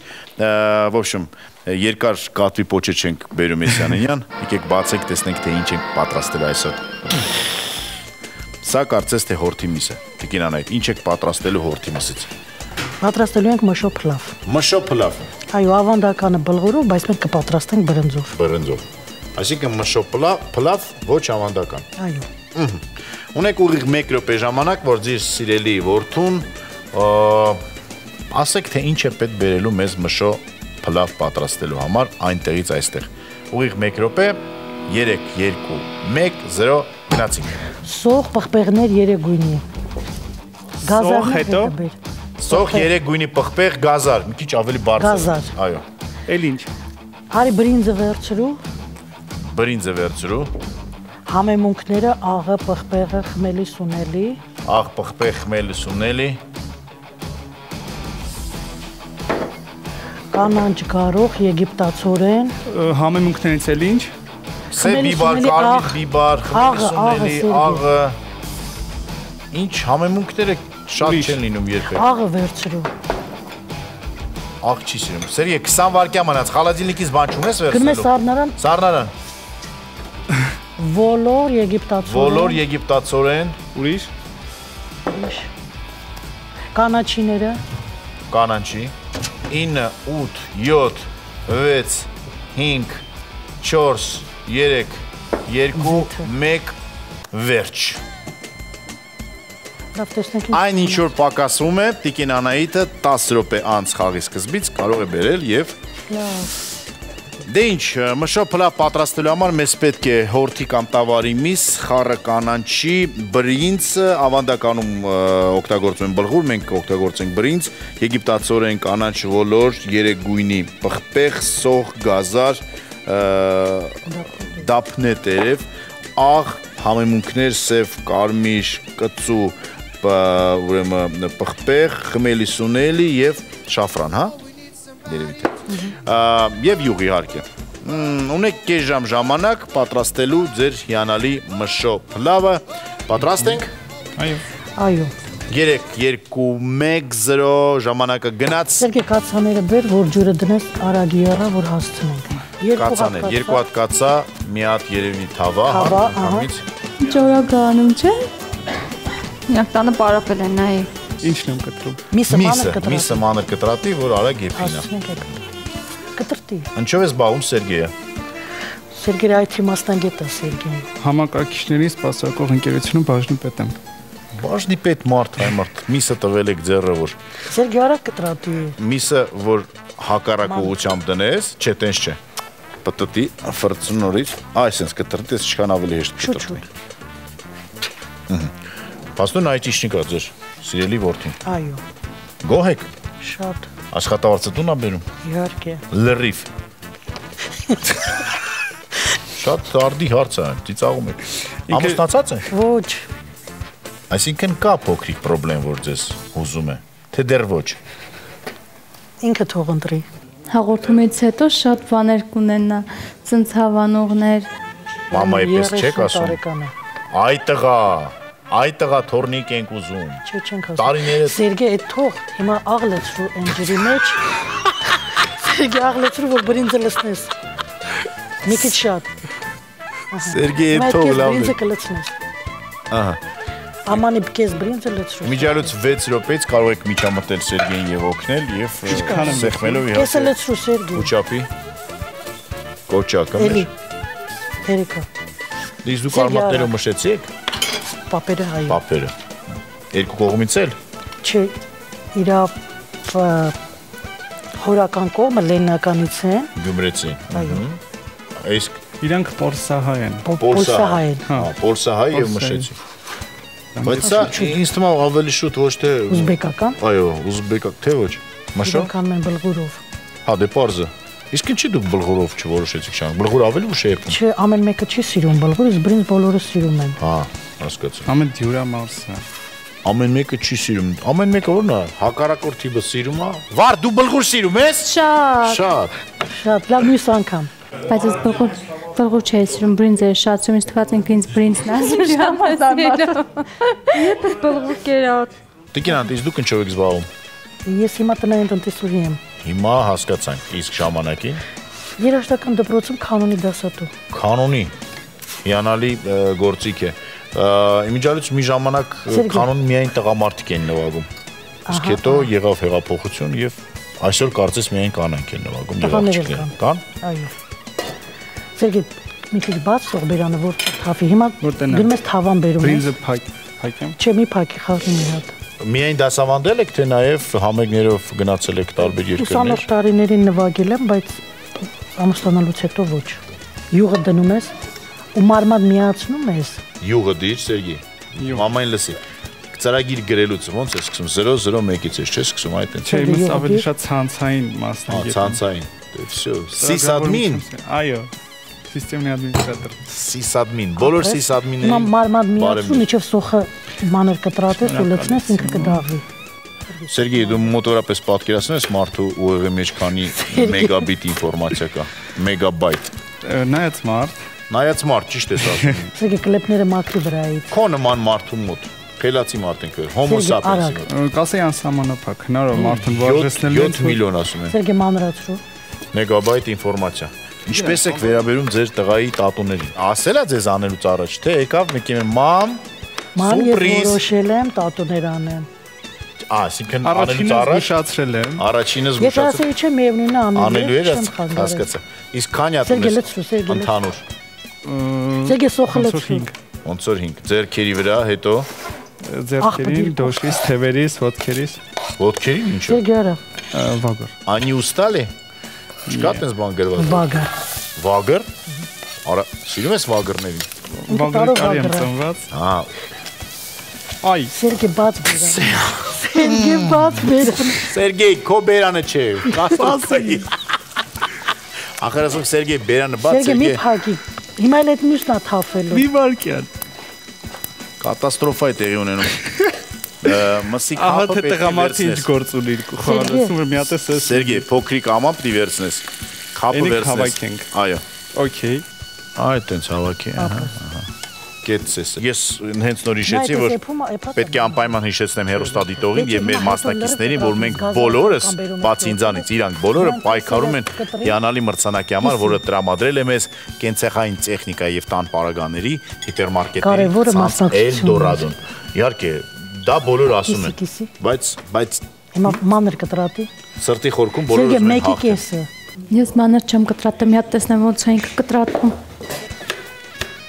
ոչմ երկար կատվի փոճը չենք բերում Եսյանինյան, եկեք բացենք, տեսնենք թե ինչ ենք պատրաստել այսօր։ Սա կարծես թե հորթի միս է։ Տիկինան այդ ինչ եք պատրաստելու հորթի մսից։ Պատրաստելու ենք մշո փլավ։ Մշո փլավ։ Այո, ավանդականը բլղորով, բայց մենք կպատրաստենք բրնձով։ Բրնձով։ Այսինքն մշո փլավ, ոչ ավանդական։ Այո։ Ունեք ուղիղ 1 րոպե ժամանակ, որ ձեր սիրելի որդուն ասեք թե ինչ է պետք բերելու մեզ մշո փլավ պատրաստելու համար այնտեղից այստեղ։ Ուղիղ 1 րոպե 3 2 1 0 գնացինք։ Սող պղպեղներ երեգույնի։ Սող հետո? բեր։ Սող 3 գույնի պղպեղ գազար, մի քիչ ավելի բարձր։ Գազար։ Այո։ Էլ ինչ։ Արի բրինձը վերցրու, Բրինձը վերցրու, համեմունքները աղը պղպեղը խմելի սունելի, աղ պղպեղ խմելը սունելի, կանանչ գարող եգիպտացորեն, Համեմունքներից էլ ինչ։ Խմելի բիբար, կարմիր բիբար, խմելի սունելի, աղը։ Ինչ համեմունքները շատ չեն լինում երբեք։ աղը վերցրու։ Աղ չի սիրում։ Սերգեյ 20 վայրկյան մնաց, խալադիլնիկից բան չունես Գնում ես վերցնելու։ սառնարան, Սառնարան, ոլոր եգիպտացորեն, ոլոր եգիպտացորեն, Ուրիշ։ կանաչիները, կանանչի 9 8 7 6 5 4 3 2 1 վերջ Այն ինչ որ պակասում է, Տիկին Անահիտը 10 րոպե անց խաղի սկզբից կարող է բերել եւ լավ։ Դե ինչ, մշո փլավ պատրաստելու համար մեզ պետք է հորթի կամ տավարի միս, խառը կանանչի, բրինձ, ավանդականում օգտագործում են բլղուր, մենք օգտագործենք բրինձ, եգիպտացորեն կանանչ ոլոր, երեք գույնի պղպեղ, սող, գազար, դափնե տերև, աղ, համեմունքներ, սև, կարմիր, կծու, ուրեմն պղպեղ, խմելի սունելի եւ շաֆրան, հա? Երևի թե։ Եվ յուղ իհարկե։ Ունեք կես ժամ ժամանակ պատրաստելու ձեր հիանալի մշո փլավը։ Պատրաստ ենք։ Այո։ Այո։ 3 2 1 0 ժամանակը գնաց։ Սերգե կացաները բեր, որ ջուրը դնես արագի արա, որ հասցնենք։ Երկու Կացաներ, հատ երկու հատ կացա, մի հատ երևի թավա, հա, կամից։ Ինչ օրագանում չէ։ Իրանք տանը պարապել են, նայ։ Ինչն եմ կտրում։ Միսը մանր կտրատի։ միսը մանր կտրատի, որ արագ եփինա։ Հասցնենք եք։ Կտրտի։ Ինչով ես բաղում Սերգեյը։ Սերգեյը այդ իմաստանգետ է Սերգեյ։ Համակարգիչների սպասարկող ընկերությունում բաժնի պետ եմ։ Բաժնի պետ մարդ, այ մարդ, միսը տվել եք ձեռը, որ Սերգեյ արագ կտրատի։ միսը, որ հակառակ ուղությամբ դնես, չէ, տենց չէ։ Պտտի ֆրծուն նորից, այսպես կտրտես, ինչքան ավելի հեշտ կտրտի։ Պաստուն այտիշնիկա ձեր սիրելի որդին։ Այո, Գոհ եք, շատ աշխատավարձը տուն ա բերում։ իհարկե։ Լրիվ։ Շատ արդի հարց է, ծիծաղում եք։ Ամուսնացած եք։ Ոչ, Այսինքն կա փոքրիկ խնդրեմ, որ ձեզ հուզում է, թե դեռ ոչ։ ինքը թող ընտրի։ Հաղորդումից հետո շատ բաներ կունենա, ծնցավանողներ, Մամայի պես չեք 30 ասում։ Այ տղա, այ տղա թորնիկ ենք ուզում։ Չէ, չենք ասում։ Տարիները- Սերգեյ, այդ թող հիմա աղլեցրու այն ջրի մեջ։ Սերգեյ աղլեցրու, որ բրինձը լցնես։ Մի քիչ շատ։ Սերգեյ Հիմա թող լավ բրինձը է։ կլցնես։ Ահա։ Ամանի կես բրինձը լցրու։ Միջալուց 6 րոպեից կարող եք միջամտել Սերգեյին եւ օգնել եւ սեղմելով իհարկե լցրու Սերգեյ։ ուճապի կոճակը Էլի։ Սերգեյ արմատներով արա։ մշեցիք Պապերը հայ։ պապերը։ Երկու կողմից էլ Չէ, իրա ը, հորական կողմը լեննականից են, Գյումրեցի։ այո, Իսկ Իրանք պորսահայ են։ պոլսահայ են։ Հա, պոլսահայ եւ մշեցի։ Բայց սա ինձ թվում ավելի շուտ ոչ թե Ուզբեկական, Այո, ուզբեկակ թե ոչ։ Մաշո։ իրանք անում են բլղուրով։ Հա, դե parze։ Իսկ ինչի դուք բլղուրով չորոշեցիք շան։ Բլղուր ավելի ուշ է եփում։ Չէ, ամեն մեկը չի սիրում բլղուր, իսկ բրինձ բոլորը սիրում են։ Հա, հասկացա։ Ամեն դյուրա մարսը։ Ամեն մեկը չի սիրում։ Ամեն մեկը ո՞րն է։ Հակառակորդ տիպը սիրում է։ Վար, դու բլղուր սիրում ես։ շատ, Շատ։ Շատ լավ մյուս անգամ։ բայց ես բլղուր բլղուր չէի սիրում, բրինձ էր շատ սիրում, ինձ թվաց ինքը ինձ բրինձն ասում։ Եպես բլղու կերած։ Տիկինանտ, իսկ դուք ինչով եք զբաղվում։ Ես հիմա տնային տնտեսուհի եմ։ Հիմա հասկացանք։ Իսկ ժամանակին Երաշտական դպրոցում կանոնի դասատու։ կանոնի հիանալի գործիք է։ Ա, Իմիջալից մի ժամանակ կանոն միայն տղամարդիկ են նվագում։ Իսկ հետո եղավ հեղափոխություն եւ այսօր կարծես միայն կանանք են նվագում աղջիկներ։ կան։ Այո։ Սերգեյ, մի քիչ բաց թող բերանը որ թափի։ Հիմա գնում ես թավան բերում ես։ Բրինձը փակ փակեմ։ Չէ, մի փակի խաղի մի հատ։ Միայն դասավանդել եք, թե նաև համերգներով գնացել եք տարբեր 28 երկրներ։ տարիներին նվագել եմ, բայց ամուսնանալուց հետո ոչ։ Յուղը դնում ես ու մարմատ միացնում ես։ Յուղը դիր, Սերգի։ Մամային լսի ծրագիր գրելուց ո՞նց է սկսում 001-ից է, չէ՞ սկսում այդ էլ։ Չէ, ես ավելի շատ ցանցային մասն եմ։ Ահա ցանցային։ Դե վсё։ Sysadmin։ Այո։ Սիստեմնի ադմինիստրատոր։ Sysadmin։ Բոլոր sysadmin-ները։ Մարմատ միացու միջև սոխը մանր կտրատես ու լցնես ինքը կդավի։ Սերգեյ, դու մոտորապես պատկերացնում ես մարդու ուղեղի մեջ քանի մեգաբիտ ինֆորմացիա կա։ Մեգաբայթ։ Նայած մարդ Նայած մարդ ճիշտ ես ասում։ Սերգե կլեպները մաքրի վրայից։ Քո նման մարդու մոտ Խելացի մարդ ենք sapiens։ արագ։ կասեի անսահմանափակ հնարով մարդուն վարժեցնելու 7 միլիոն ասում են։ Սերգե մանրացրու։ մեգաբայթ ինֆորմացիա։ Ինչպես եք վերաբերում ձեր տղայի տատուներին։ Ասելա ձեզ անելուց առաջ, թե եկավ մեկ եմ մամ, Ման ես որոշել եմ տատուներ անեմ։ ասինքն անելուց Առաջինը առաջ զգուշացրել եմ։ առաջինը Ես զգուշացել ասեի չէ միևնույնն է անելու։ անելու էր հասկացա։ Իսկ քանի ես Սերգեյ լցրու։ ընդհանուր Լցրու։ ոնց որ 5 ձերքերի վրա, հետո Ձերքերին, դոշից, թևերից, ոտքերից, ոտքերին ինչու։ Սերգե արա։ վագոր։ Անի ուստալի։ Չկա տես բան գրված։ Վագա։ Վագր։ Արա, սիրում ես վագրներին։ տարով կարի եմ վագր ծնված։ Հա, Այ, Սերգե բաց բերան։ Սերգե բաց բերան։ Սերգեյ, քո բերանը չէ։ Կասասի։ Ախր ասում Սերգեյ բերանը բաց Սերգե մի Սերգեյ փակի։ Հիմա էլ այդ մյուսն է թափելու։ մի վարքյան։ կատաստրոֆա է տեղի ունենում։ Մսի Ահա թե պետք է տղամարդի ինչ վերցնես։ գործ ունի խորհրդում որ մի հատ է սես։ Սերգեյ, փոքրիկ աման պիտի վերցնես։ Քափը Էնիկ վերցնես։ Այո։ Okay։ Այ տենց հավաքի, ահա։ Կեցես։ Ես հենց նոր հիշեցի, որ պետք է անպայման հիշեցնեմ հերոստադիտողին եւ մեր մասնակիցներին, որ մենք բոլորս, կամ բերում ենք բաց ինձանից, իրանք բոլորը պայքարում են հիանալի մրցանակի համար, որը տրամադրել է մեզ կենցեղային տեխնիկա եւ տան պարագաների հիպերմարկետների ցանց է։ Էլդորադոն։ Իհարկե, դա բոլորը ասում են, բայց բայց Հիմա մանր կտրատի։ սրտի խորքում բոլորը ուզում են հաղթել։ Ես մանր չեմ կտրատում, հատ տեսնեմ ոնց է ինքը կտրատում։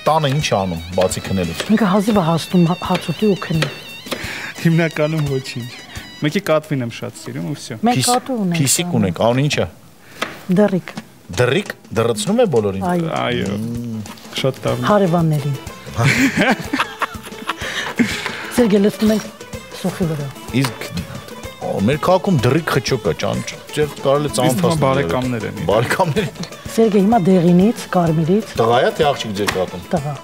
Տանը ինչ անում, բացի քնելուց։ Ինքը հազիվ է հաստում հա- հացուտի ու քնի։ Հիմնականում ոչինչ։ Մեկի կատվին եմ շատ սիրում ու վсё։ Մենք կատու ունենք։ Փիսիկ ունենք, անուն ինչ է։ Դրիկ։ Դրիկ, դրացնում է բոլորին։ Այո, Շատ տավ։ հարևաններին։ Սերգե լցնում ենք սոխի վրա։ Իսկ մեր քաղաքում դրիկ խճոկ է, ճան ճեր կարելի է Իսկ բարեկամներ են։ Բարեկամներ։ Սերգե հիմա դեղինից, կարմիրից Տղայա թե աղջիկ ձեր քաղաքում։ տղա։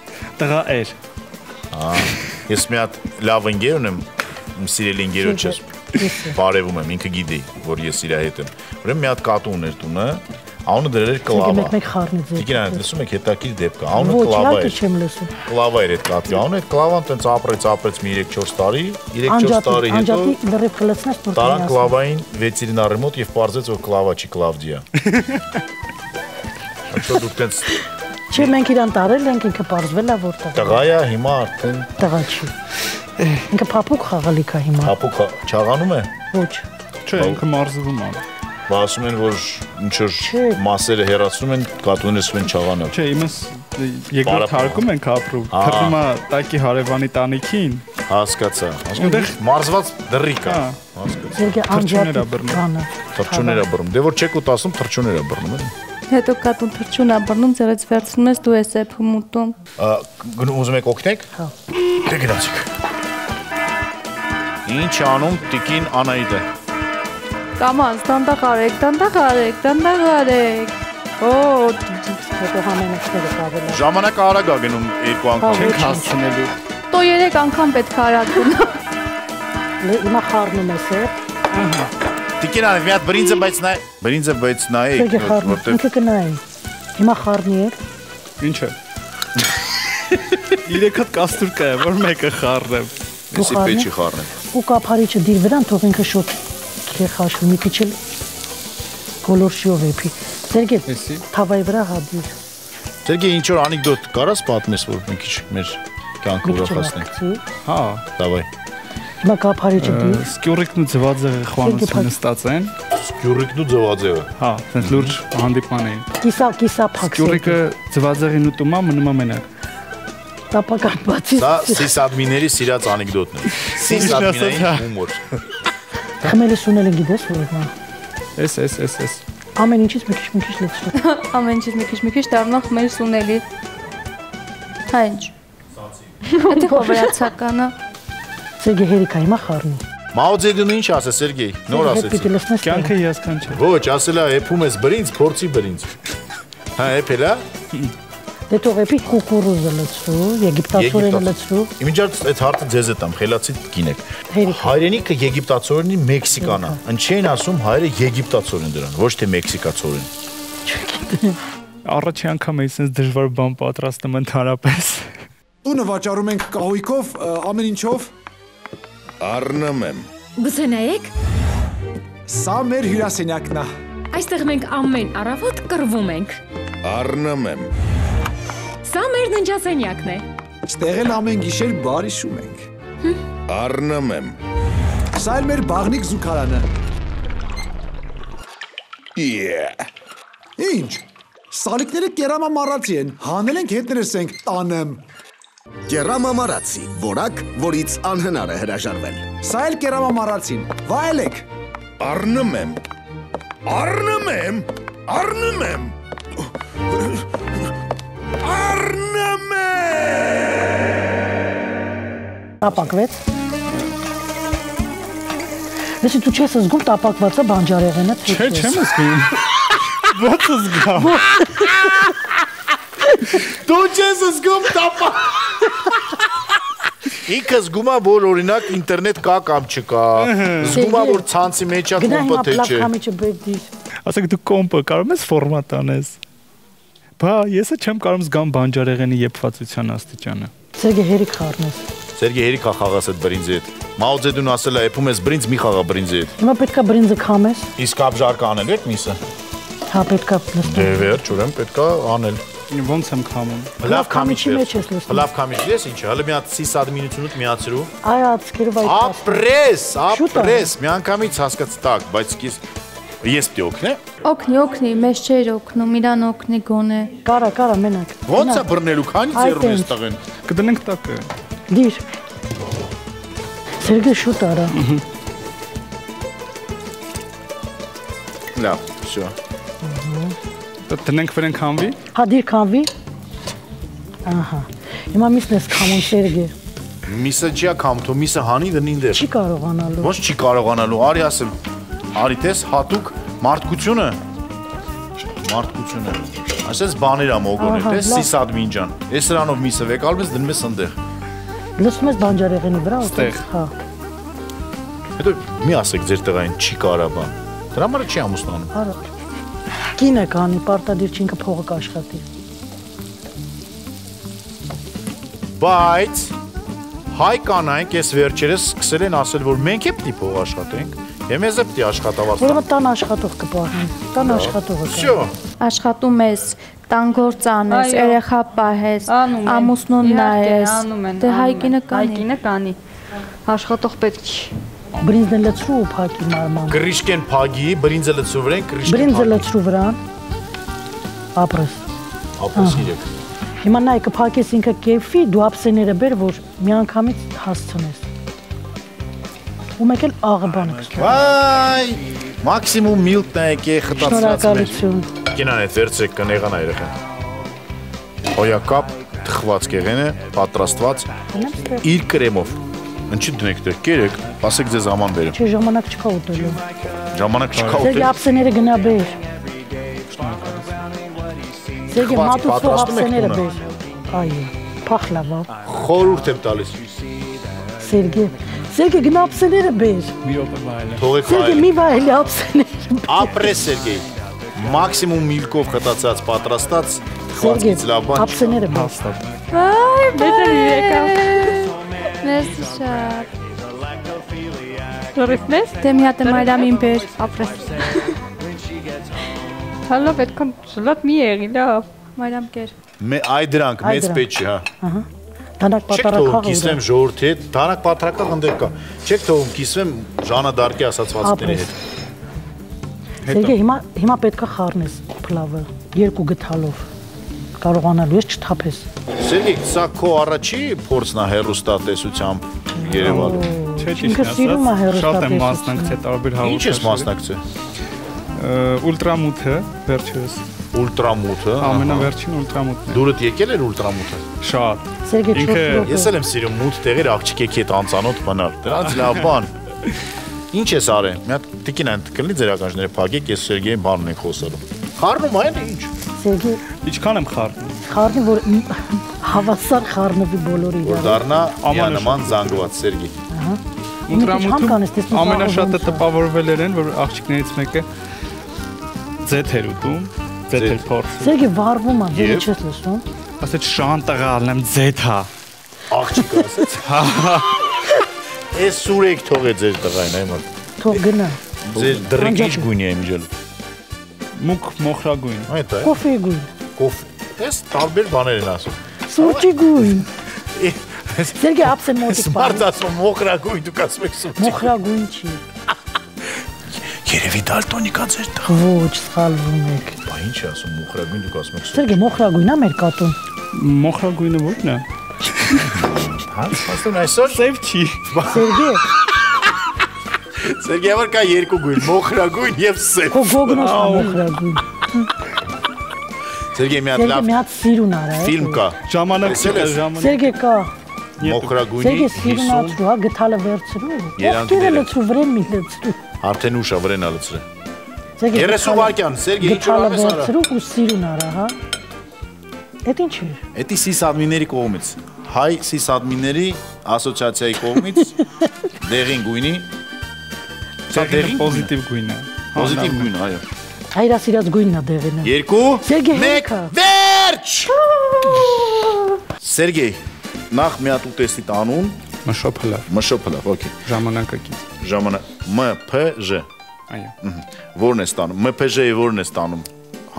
Տղա էր։ Հա։ Ես մի հատ լավ ընկեր ունեմ, իմ սիրելի ընկերոջս։ Բարևում եմ, ինքը գիտի, որ ես իր հետ եմ։ Ուրեմն մի հատ կատու ուներ տունը, անունը դրել էր կլավա։ մեկ-մեկ խառնի ձեր։ Տիկին այդ լսում եք հետաքրիր դեպք է։ Անունը Ոչ, կլավա իհարկե էր։ չեմ լսում։ Կլավա էր այդ կատի անունը, այդ կլավան տենց ապրեց, ապրեց մի 3-4 տարի, 3-4 Անջատի, տարի հետո անջատի լրիվ խլացնես որ Տարան կլավային վեցիրին առի մոտ եւ parzեց որ կլավա չի Կլավդիա։ Ինչո՞ դուք տենց Չէ, մենք իրան տարել ենք, ինքը parzվել է որ տղա։ տղայա հիմա արդեն Տղա չի։ Ինքը փափուկ խաղալիք է հիմա։ հապուկ չաղանում է։ Ոչ։ Չէ, ինքը մարզվում է։ Բա ասում են որ ինչ որ մասերը հեռացնում են, կատուները սկսում են չաղանալ։ Չէ, իմս երկրորդ հարկում ենք ապրում։ Թռնում է տակի հարևանի տանիքին։ Հասկացա։ Այնտեղ- են մարզված դրիկ է։ Հա։ Հասկացա։ Սերգե Թռչուններ ա անջատի բռնում։ Դե որ չեք ուտ ասում թրջուներ է բռնում էլի։ Հետո կատուն թրջուն է բռնում, ձերից վերցնում ես, դու ես էփում ուտում։ Ա, Գնում ուզում եք օգնեք։ Հա։ Դե գնացիք։ Ինչ անում Տիկին Անահիտը։ Կամանց, դանդաղ արեք, դանդաղ արեք, դանդաղ արեք։ Օ, Հետո համենքները կավելա։ Ժամանակը արագ է գնում երկու անգամ։ Հա, Չենք հասցնելու։ տո 3 անգամ պետք է արագ գնա։ Հիմա խառնում ես, է։ Տիկին Անահիտ, մի հատ բրինձը բայց նայ, բրինձը բայց նայեք, որտեղ Ինքը կնայի։ Հիմա խառնի է։ Ինչ է։ Երեք հատ կաստուր կա, որ մեկը խառնեմ։ խառնի։ պեչի խառնել։ Ու կափարիչը դիր վրան թող ինքը շոտ քեխաշվի մի քիչ էլ գոլորշիով էփի։ Սերգե Էսի։ թավայի վրա հադիր։ Սերգեյ ինչ որ անեկդոտ կարաս պատմես, որ մի քիչ մեր կյանքը ուրախացնենք։ Հա։ Դավայ։ Հիմա կափարիչը դիր։ Սկյուրիկն ու ձվածեղը խոանությունը ստած են։ Սկյուրիկն ու ձվածեղը։ Հա, այնց լուրջ հանդիպման էին։ Կիսա կիսա փակ։ Սկյուրիկը ձվածեղին ուտում է, մնում է մենակ։ Տապական բացի։ Սա սիսադմիների սիրած անեկդոտն է։ Սիսադմինային հումոր։ Խմելը սունել են գիտես որ նա։ Էս, էս, էս, էս։ Ամեն ինչից մի քիչ մի քիչ լցրու։ Ամեն ինչ մի քիչ մի քիչ դառնա խմել սունելի։ Հա ինչ։ Դա հովրացականը։ Սերգե հերիկա հիմա խառնի։ Մաո Ձեդունը ինչ ասե Սերգեյ։ Նոր ասեցի։ Կյանքը հիասքանչ է։ Ոչ, ասելա էփում ես բրինձ, փորձի բրինձ։ Հա, էփելա։ Դե թող էպի կուկուրուզը լցրու, եգիպտացորենը լցրու։ Իմիջած այդ հարցը ձեզ է տամ, խելացի կինեք։ Հերիք։ Հայրենիքը եգիպտացորենի մեքսիկան է։ Ինչ են ասում հայերը եգիպտացորեն դրան, ոչ թե մեքսիկացորեն։ Առաջի անգամ էի sense դժվար բան պատրաստում ընդհանրապես։ Տունը վաճառում ենք կահույքով, ամեն ինչով։ Առնում եմ։ Գուցե նայեք, Սա մեր հյուրասենյակն է։ այստեղ մենք ամեն առավոտ կռվում ենք։ Առնում եմ։ Սա մեր ննջասենյակն է։ Ստեղ էլ ամեն գիշեր բարի շում ենք։ Առնում եմ։ Սա էլ մեր բաղնիկ զուգարանը։ Yeah։ Ինչ։ Սալիկները կերամամարացի են։ Հանել ենք հետ ներսենք տանեմ։ Կերամամարացի, որակ, որից անհնար է հրաժարվել։ Սա էլ կերամամարացին։ Վայելեք։ Առնում եմ։ Առնում եմ։ Առնում եմ։ Առնում եմ։ Տապակվեց։ Լսի դու չես զգում տապակվածը բանջարեղենը թե Չէ, չեմ զգում։ Ո՞ց զգամ։ Դու չես զգում տապա։ Ինքը զգումա, որ օրինակ ինտերնետ կա կամ չկա։ Զգումա, որ ցանցի մեջ է Գնա կոմպը հիմա թե չէ։ պլակամիջը բերդի։ Ասեք դու կոմպը կարող ես ֆորմատ անես։ Բա եսը չեմ կարող զգամ բանջարեղենի եփվածության աստիճանը։ Սերգե հերիք խառնես։ Սերգեյ հերիքա խաղաս այդ բրինձի հետ։ Մաո Ձեդուն ասել է, «Էփում ես բրինձ, մի խաղա բրինձի հետ»։ Հիմա պետքա բրինձը քամես։ Իսկ ապժարկը անել եք միսը։ Հա պետքա Դե նստել։ վերջ, ուրեմն պետքա անել։ Ոնց եմ քամում։ Լավ քամիչի քամիչ մեջ ես լցնում։ Լավ քամիչ ես ինչը, հələ մի հատ սիս ադմինությունուտ միացրու։ Այ փաստը։ Ապրես, ապրես, մի անգամից հասկացտակ, բայց կիս ես պետք է օգնե։ Օգնի, օգնի, մեզ չէր օգնում, իրան օգնի գոնե։ Կարա, կարա, մենակ։ Ոնց է բռնելու, քանի ձեռում ես տղեն։ Կդնենք տակը։ Դիր։ Սերգե շուտ արա։ Լավ, շո։ Դնենք վրան քամվի։ Հա, դիր քամվի։ Ահա։ Հիմա միսն ես քամում Սերգե։ Միսը չի քամթո, միսը հանի դնին դեր։ Չի կարողանալու։ Ոնց չի կարողանալու, արի ասեմ։ Արի տես հատուկ մարդկությունը։ Մարդկությունը։ Այսպես բաներ ամ օգոնել, Ահա, տես լավ։ սիս ադմին ջան։ Այս սրանով միսը վեկալում ես դնում ես ընդեղ։ Լսում ես բանջարեղենի վրա, Ստեղ։ հա։ Հետո մի ասեք ձեր տղային չի կարա բան։ Դրա համար չի ամուսնանում։ Արա։ Կինը կանի, պարտադիր չի ինքը փողը կաշխատի։ Բայց հայ կանայք այս վերջերս սկսել են ասել, որ մենք է պիտի փող աշխատենք, Եմ ես է պտի աշխատավարձ։ Որովը տան աշխատող կպահեն, տան աշխատողը։ Սյո։ Աշխատում ես, տան գործ անես, երեխա պահես, ամուսնուն նայես, դե հայկինը կանի։ Հայկինը կանի, աշխատող պետք չի։ Բրինձը լծրու ու փակի մարման։ Գրիշկեն փագի, բրինձը լծրու վրան, գրիշկեն փագի։ Բրինձը լծրու վրան, ապրես։ Ապրես իրեք։ Հիմա նայ կփակես ինքը կեֆի, դու ապսեները բեր, որ միանգամից հասցնես։ Ու մեկ էլ աղը բանը կստա։ Վայ! Մաքսիմում միլտն է եկե խտացած մեր։ Շնորհակալություն։ Կինան է վերցեք կնեղանա երեխան։ Հոյակապ թխված կեղենը պատրաստված իր կրեմով։ Ինչի դնեք դեր, կերեք, ասեք ձեզ աման բերեմ։ Չէ ժամանակ չկա ուտելու։ Ժամանակ չկա Սերգե ուտել։ ափսեները գնա բեր։ Խված մատուցող տունը։ բեր։ Այո, փախլավա։ Խորուրդ եմ տալիս։ Սերգե, Սերգե գնա ափսեները բեր։ Մի րոպե վայելը։ Թողեք Սերգե վայել։ մի վայելի ափսեները։ Ապրես Սերգեյ։ Մաքսիմում միլկով խտացած պատրաստած Սերգե, խվածից լավ բան։ ափսեները բեր։ Հաստատ։ Այ, Մեծ եկավ։ Մերսի շատ։ Լրիվ մեզ Դե մի հատ մայրամին բեր։ ապրես։ Հալո պետք է շլատ մի եղի լավ։ Մայրամ կեր։ Մե այ դրանք մեծ պետք չի, հա։ Դանակ պատարակաղը։ կիսվեմ ժողովրդի հետ, դանակ պատրակաղ ընդեր կա։ Չեք թողում կիսվեմ Ժանա Դարկի ասացվածքների հետ։ Սերգե հիմա հիմա պետքա խառնես փլավը երկու գթալով։ կարողանալու ես չթափես։ Սերգեյ, սա քո առաջի փորձն է հերոստատեսությամբ Երևանում։ Չէ, ճիշտ ասած, շատ եմ մասնակցել տարբեր Ինչ ես մասնակցել։ Ուլտրամութը վերջերս Ուլտրամութը։ ամենավերջին ուլտրամութն է։ Դուրդ եկել էր ուլտրամութը։ Շատ։ Ինքը- 4 րոպե։ Ես էլ եմ սիրում մութ տեղեր աղջիկեքի հետ անծանոթ մնալ։ Դրանց լավ բան։ Ինչ ես արել։ Մի հատ տիկին այն կլինի ձեր ականջները փակեք, ես Սերգեյի բանն ենք խոսելու։ Խառնում այն ինչ։ Սերգեյ Ինչքան եմ խառնում։ խառնի որ հավասար խառնվի բոլորը Որ իրար։ դառնա Ամանուշ։ նման զանգված Սերգեյ։ կանես, տեսնես ամենաշատը տպավորվել են, որ աղջիկներից մեկը ձեթ էր ուտում, ձեթ էր փորձ։ Սերգեյ վառվում է, Եվ? չես լսում։ Ասեց շան տղալն եմ ձեթ հա։ Աղջիկը ասեց։ Էս սուրեկ թողե ձեր տղային, այո։ Թող գնա։ Ձեր դրիկ ինչ գույնի է միջել։ Մուկ մոխրագույն։ Այդ է։ Կոֆե գույն, Կոֆե։ Էս տարբեր բաներ են ասում։ սուրճի գույն։ Սերգեյ ապսեն մոտիկ Սմարտ բառ։ ասում մոխրագույն, դուք ասում եք սուրճ։ Մոխրագույն չի։ Երևի դալտոնիկա ձեր տղա։ Ոչ, սխալվում եք։ Բա ինչ ասում մոխրագույն, դուք ասում եք Սերգեյ մոխրագույնն է մեր կատուն։ Մոխրագույնը ո՞րն է։ Հա, ասում այսօր Սև չի։ Սերգեյ, Սերգեյ որ կա երկու գույն, մոխրագույն եւ սև։ քո գոգնոս է մոխրագույն։ Սերգեյ մի հատ լավ մի հատ սիրուն արա։ ֆիլմ կա։ Ժամանակ ես։ ժամանակ։ Սերգեյ կա։ Մոխրագույնի Սերգեյ սիրուն 50 ացրու, հա, գթալը վերցրու։ Երանքները։ Ովքեր լցրու վրեն մի լցրու։ արդեն ուշ է վրեն ալցրել։ Սերգեյ 30 գթալը- վայրկյան, Սերգեյ ինչ գթալը անես արա։ վերցրու ու սիրուն արա, հա։ Էդ ինչ է։ Էդի սիս ադմինների կողմից, հայ սիս ադմինների ասոցիացիայի կողմից դեղին գույնի Սա դեղին պոզիտիվ գույն է։ պոզիտիվ գույն, այո։ Հայրասիրած գույնն է դեղինը։ Երկու, Սերգեյ, մեկ, հերիքը։ վերջ։ Սերգեյ, նախ մի հատ ուտեստի տանուն, Մշոփլա։ մշոփլավ, օքեյ։ Ժամանակակից։ Ժամանակ ՄՓԺ։ Այո։ Որն է ստանում։ ՄՓԺ-ի որն է ստանում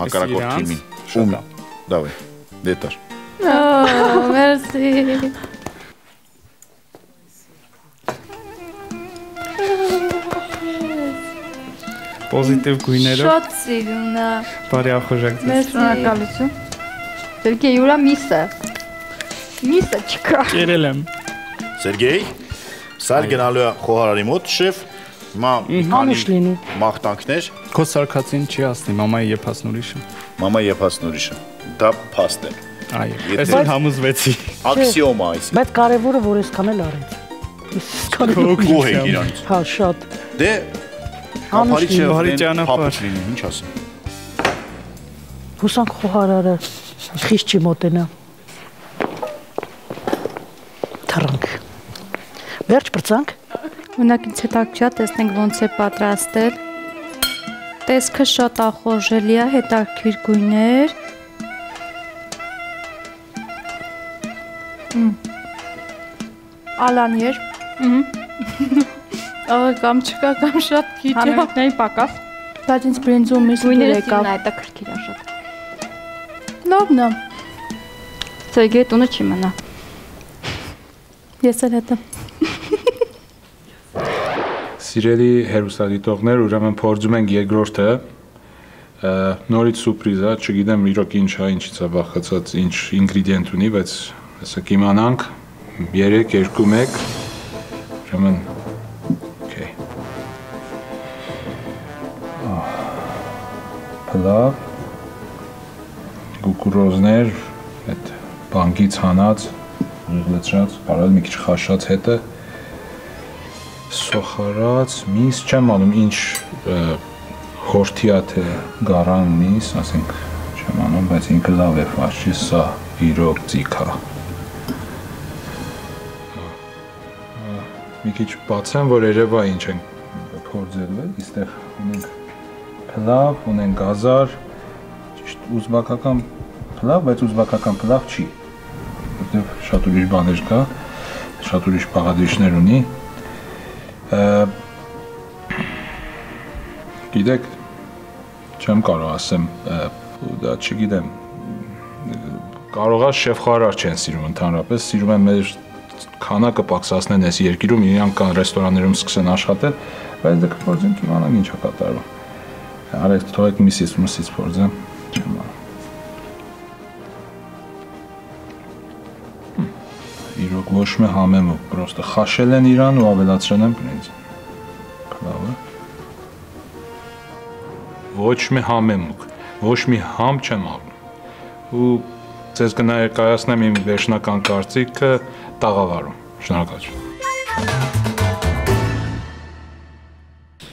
հակառակորդ թիմին։ Ում։ լավ։ Դավայ։ Դետար։ Մերսի։ Պոզիտիվ գույներով Շատ սիրուն է։ բարի ախորժակ ձեզ։ Մերսի։ Շնորհակալություն։ Սերգեյ յուրա միսը։ Միսը չկա։ Կերել եմ։ Սերգեյ, սար գնալու է խոհարարի մոտ, շեֆ։ Հիմա քանի լինի։ մաղթանքներ։ Քո սարկածին չի ասնի մամայի եփածն ուրիշը։ Մամա եփածն ուրիշը։ Դա փաստ է։ Այո։ Եթե- Այսօր համոզվեցի։ Աքսիոմա այս։ Բայց կարևորը որ այսքան էլ արեց։ էլ- Գոհ եք իրանից։ Հա, շատ։ Դե վրեն ճանապարհ։ փափուկ լինի, ինչ ասեմ։ Հուսանք խոհարարը խիստ չի մոտենա։ Թռանք։ Վերջ բրցանք։ Ունակ ինձ հետաքրքիր է տեսնենք ոնց է պատրաստել։ Տեսքը շատ ախորժելի է, հետաքրքիր գույներ։ Ալանիեր։ Ահա կամ չկա կամ շատ քիչ է։ Համերգների պակաս։ Բայց ինձ բրինձում միս Գույները եկավ։ սիրուն է, հետաքրքիր է շատ։ Լավն է։ Սերգեյ տունը չի մնա։ Ես էլ հետը։ Սիրելի հերոստատիտողներ, ուրեմն փորձում ենք երկրորդը նորից սուրպրիզ է, չգիտեմ իրոք ինչ է, ինչից է բաղկացած, ինչ ինգրեդիենտ ունի, բայց ասեք իմանանք 3 2 1 ուրեմն Okay. Պլավ գուկուրոզներ այդ բանկից հանած լցրած, կարող մի քիչ խաշած հետը սոխարած միս չեմ անում ինչ ը, հորթիա թե գարան միս, ասենք չեմ անում, բայց ինքը լավ է ֆարշի, սա իրոք ծիքա։ Մի քիչ բացեմ, որ երևա ինչ են փորձել, էլ իստեղ ունենք փլավ, ունենք գազար, ճիշտ ուզբեկական փլավ, բայց ուզբեկական փլավ չի, որտեղ շատ ուրիշ բաներ կա, շատ ուրիշ բաղադրիչներ ունի, Գիտեք, չեմ կարող ասեմ, դա չգիտեմ։ Կարողա շեֆ-խարար չեն սիրում ընդհանրապես, սիրում են մեր քանակը պակսացնեն այս երկիրում, իրանք կան ռեստորաններում սկսեն աշխատել, բայց դե կփորձենք իմանալ ինչ է կատարվում։ Արեք թողեք միսից միսից փորձեմ։ Չեմ անում։ ոչ մի համեմու, պրոստը խաշել են իրան ու ավելացրել են բնից։ Լավ է։ Ոչ մի համեմուկ, ոչ մի համ չեմ աղում։ Ու ձեզ կներկայացնեմ իմ վերջնական կարծիքը տաղավարում։ Շնորհակալ։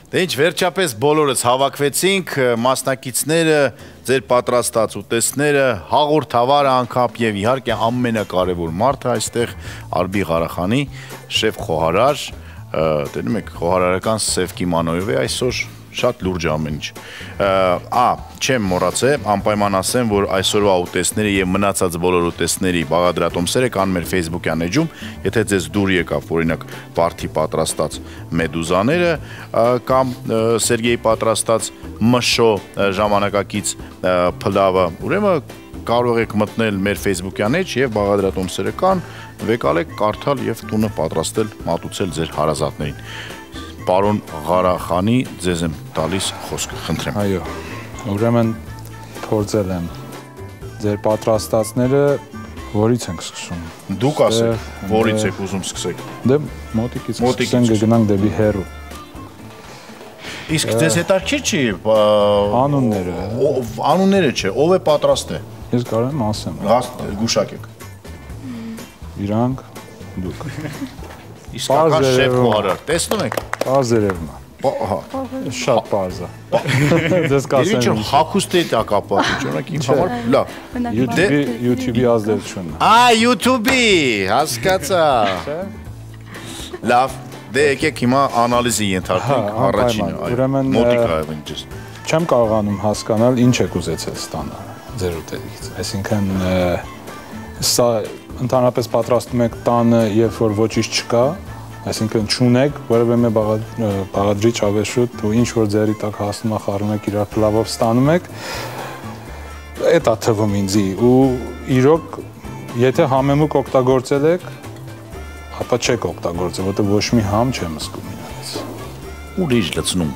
Դե ինչ, վերջապես բոլորս հավաքվեցինք, մասնակիցները, ձեր պատրաստած ուտեստները, հաղորդավարը անկապ եւ իհարկե ամենակարևոր մարդը այստեղ Արբի Ղարախանի շեֆ խոհարար, տենում եք խոհարարական Սևկի Մանոյով է այսօր շատ լուրջ ամեն ինչ։ Ա, չեմ մոռացե, անպայման ասեմ, որ այսօրվա ուտեստների եւ մնացած բոլոր ուտեստների բաղադրատոմսերը կան մեր Facebook-յան էջում, եթե ձեզ դուր եկավ, օրինակ, բարթի պատրաստած մեդուզաները կամ Սերգեյի պատրաստած մշո ժամանակակից փլավը, ուրեմն կարող եք մտնել մեր Facebook-յան էջ եւ բաղադրատոմսերը կան, վեկալեք, կարդալ եւ տունը պատրաստել, մատուցել ձեր հարազատներին պարոն Ղարախանի ձեզ եմ տալիս խոսքը, խնդրեմ։ Այո։ Ուրեմն փորձել եմ ձեր պատրաստածները որից ենք սկսում։ Դուք ասեք, որից եք ուզում սկսեք։ Դե մոտիկից սկսենք գնանք դեպի հերու։ Իսկ ձեզ հետաքրքիր չի անունները։ Անունները չէ, ով է պատրաստը։ Ես կարող եմ ասեմ։ Գուշակեք։ Իրանք դուք։ Իսկական շեֆ խոհարար, տեսնում եք։ Պարզ երևում է։ Ահա։ Շատ պարզ է։ Ձեզ կասեմ։ Ինչ հակուստ է դա կապված, օրինակ իմ համար լավ։ YouTube-ի YouTube-ի ազդեցությունն է։ Ա, YouTube-ի, հասկացա։ Լավ, դե եկեք հիմա անալիզի ենթարկենք առաջինը, այո։ Մոտիկա է ինձ։ Չեմ կարողանում հասկանալ ինչ եք ուզեցել ստանալ ձեր ուտելիքից։ Այսինքն սա ընդհանրապես պատրաստում եք տանը, երբ որ ոչինչ չկա, այսինքն ճունեք որևէ մի բաղադրիչ ավեշուտ ու ինչ որ ձերի տակ հասնում է խառնում եք իրար փլավով ստանում եք այդ է թվում ինձի ու իրոք եթե համեմուկ օգտագործել եք ապա չեք օգտագործել որտեղ ոչ մի համ չեմ զգում իրենց ուրիշ լցնում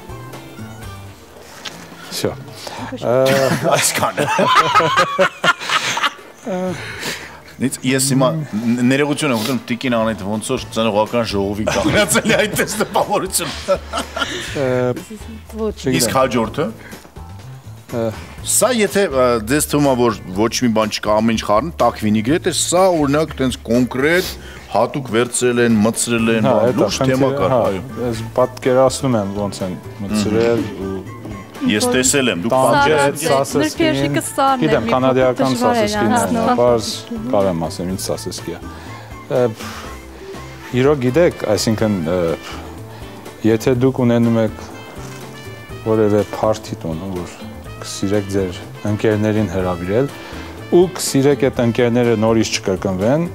Всё այսքանը Ես հիմա ներողություն եմ ուտում Տիկին անետ ոնց որ ծնողական ժողովի կանգնացել է այդ տեստպավորություն։ Իսկ հաջորդը? Սա եթե դες թվում է որ ոչ մի բան չկա ամեն ինչ խառն, տաք վինիգրետ է, սա օրինակ տենց կոնկրետ հատուկ վերցրել են, մտցրել են, լուրջ թեմա կար, այո։ Ես պատկերացնում եմ ոնց են մտցրել ու Ես տեսել եմ, դուք պատկերացրեք սասեսկին։ Գիտեմ, կանադիական սասեսկին է, բարձ կարող եմ ասեմ, ինչ սասեսկի է։ Իրոք գիտեք, այսինքն եթե դուք ունենում եք որևէ party տոն, որ կսիրեք ձեր ընկերներին հրավիրել ու կսիրեք այդ ընկերները նորից չկրկնվեն,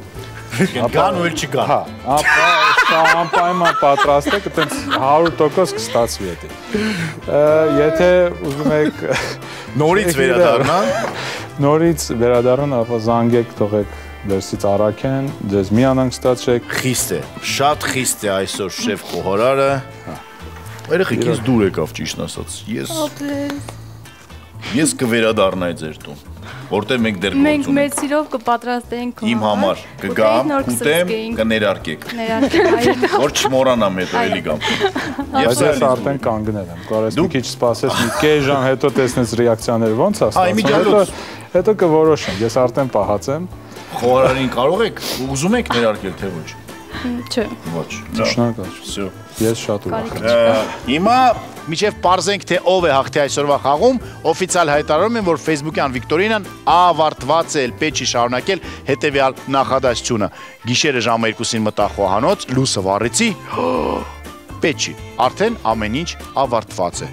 Կան ու էլ չկան։ Հա, ապա անպայման պատրաստ եք, այտենց 100% կստացվի դա։ Եթե ուզում եք նորից վերադառնալ, նորից վերադառնան, ապա զանգեք, թողեք դերսից առաքեն, ձեզ մի անանք ստացեք։ Խիստ է, շատ խիստ է այսօր շեֆ խոհարարը։ Երեխեք ես դուր եկավ ճիշտ ասած։ Ես Ես կվերադառնայի ձեր տուն որտեղ մենք դեռ Մենք մեր սիրով կպատրաստենք իմ համար կգամ, կուտեմ, կներարկեք։ Ներարկեք, Որ չմոռանամ հետո էլի գամ։ Ես ես արդեն կանգնել եմ։ Կարես մի քիչ սպասես, մի կես ժամ հետո տեսնես ռեակցիաները ոնց է ստացվում։ Հետո կորոշենք։ Ես արդեն պահած եմ։ Խոհարարին կարող եք, ուզում եք ներարկել թե ոչ։ Չէ։ Ոչ։ Շնորհակալ։ Всё։ Ես շատ ուրախ եմ։ Հիմա միջև parzենք թե ով է հաղթի այսօրվա խաղում, օֆիցիալ հայտարարում են, որ Facebook-յան Վիկտորինան ավարտված է էլ պետք չի շարունակել հետեւյալ նախադասությունը։ Գիշերը ժամը 2-ին մտա խոհանոց, լուսը վառեցի, պետք չի։ Արդեն ամեն ինչ ավարտված է։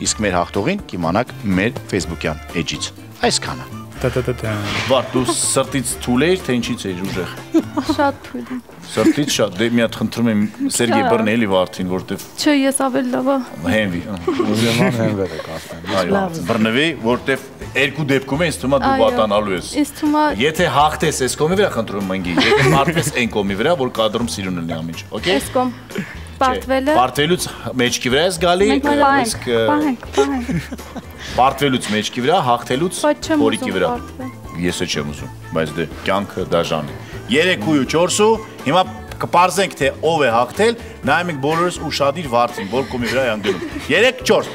Իսկ մեր հաղթողին կիմանաք մեր Facebook-յան էջից։ Այսքանը։ Տա-տա-տա։ Վարդ դու սրտից թույլ ես, թե ինչից ես ուժեղ։ Շատ թույլ եմ։ Սրտից շատ, դե մի հատ խնդրում եմ Սերգեյ բռնելի Վարդին, որտեվ Չէ, ես ավելի լավ հենվի։ Ուզեման հենվեր եք ասեմ։ Այո, բռնվի, որտեվ երկու դեպքում է ինձ թվում է դու վատանալու ես։ Ինձ թվում է Եթե հաղթես այս կոմի վրա, խնդրում եմ ընկի, եթե մարտվես այն կոմի վրա, որ կադրում սիրուն լինի ամիջ, օքեյ։ այս կոմ պարտվելը Պարտվելուց մեջքի վրա ես գալի, մենք իսկ պահենք, պահենք։ պարտվելուց մեջքի վրա, հաղթելուց ուզում վրա։ Ես էլ չեմ ուզում, բայց դե կյանքը դաժան է։ 3-ու 4-ու, հիմա կպարզենք թե ով է հաղթել, նայում ենք բոլորս ուշադիր վարձին, որ կոմի վրա են գնում։ 3-4։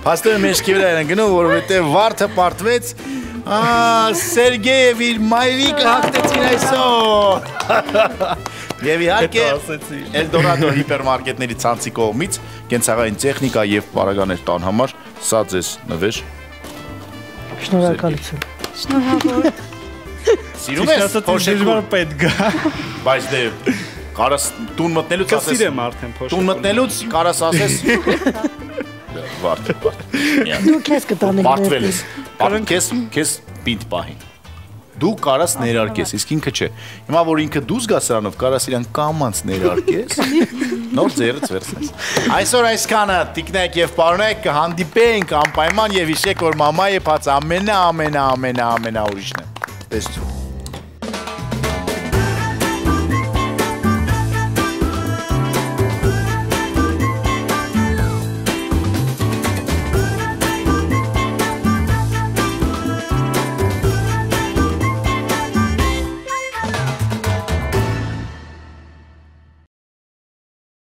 Փաստորը մեջքի վրա են գնում, որովհետև վարդը պարտվեց։ Սերգեև իր մայրիկը հաղթեցին այսօր։ Եվ իհարկե Eldorado հիպերմարկետների ցանցի կողմից կենցաղային տեխնիկա եւ պարագաներ տան համար սա ձեզ նվեր։ Շնորհակալություն։ Շնորհավոր։ Սիրում ես փոշեկուր, պետք գա։ բայց դե կարաս տուն մտնելուց ասես Կսիրեմ արդեն փոշ։ տուն մտնելուց կարաս ասես վարդ վարդ։ Դու քեզ կտանենք։ Պարտվել ես։ Պարոն քեզ քեզ պինդ պահին։ Դու կարաս ներարկես, իսկ ինքը չէ։ Հիմա որ ինքը դուս գա սրանով, կարաս իրան կամանց ներարկես։ Նոր ձեռից վերցնես։ Այսօր այսքանը տիկնեք եւ պարոնեք կհանդիպենք անպայման եւ հիշեք որ մամա եփած ամենա ամենա ամենա ամենա ուրիշն է։ Տեսություն։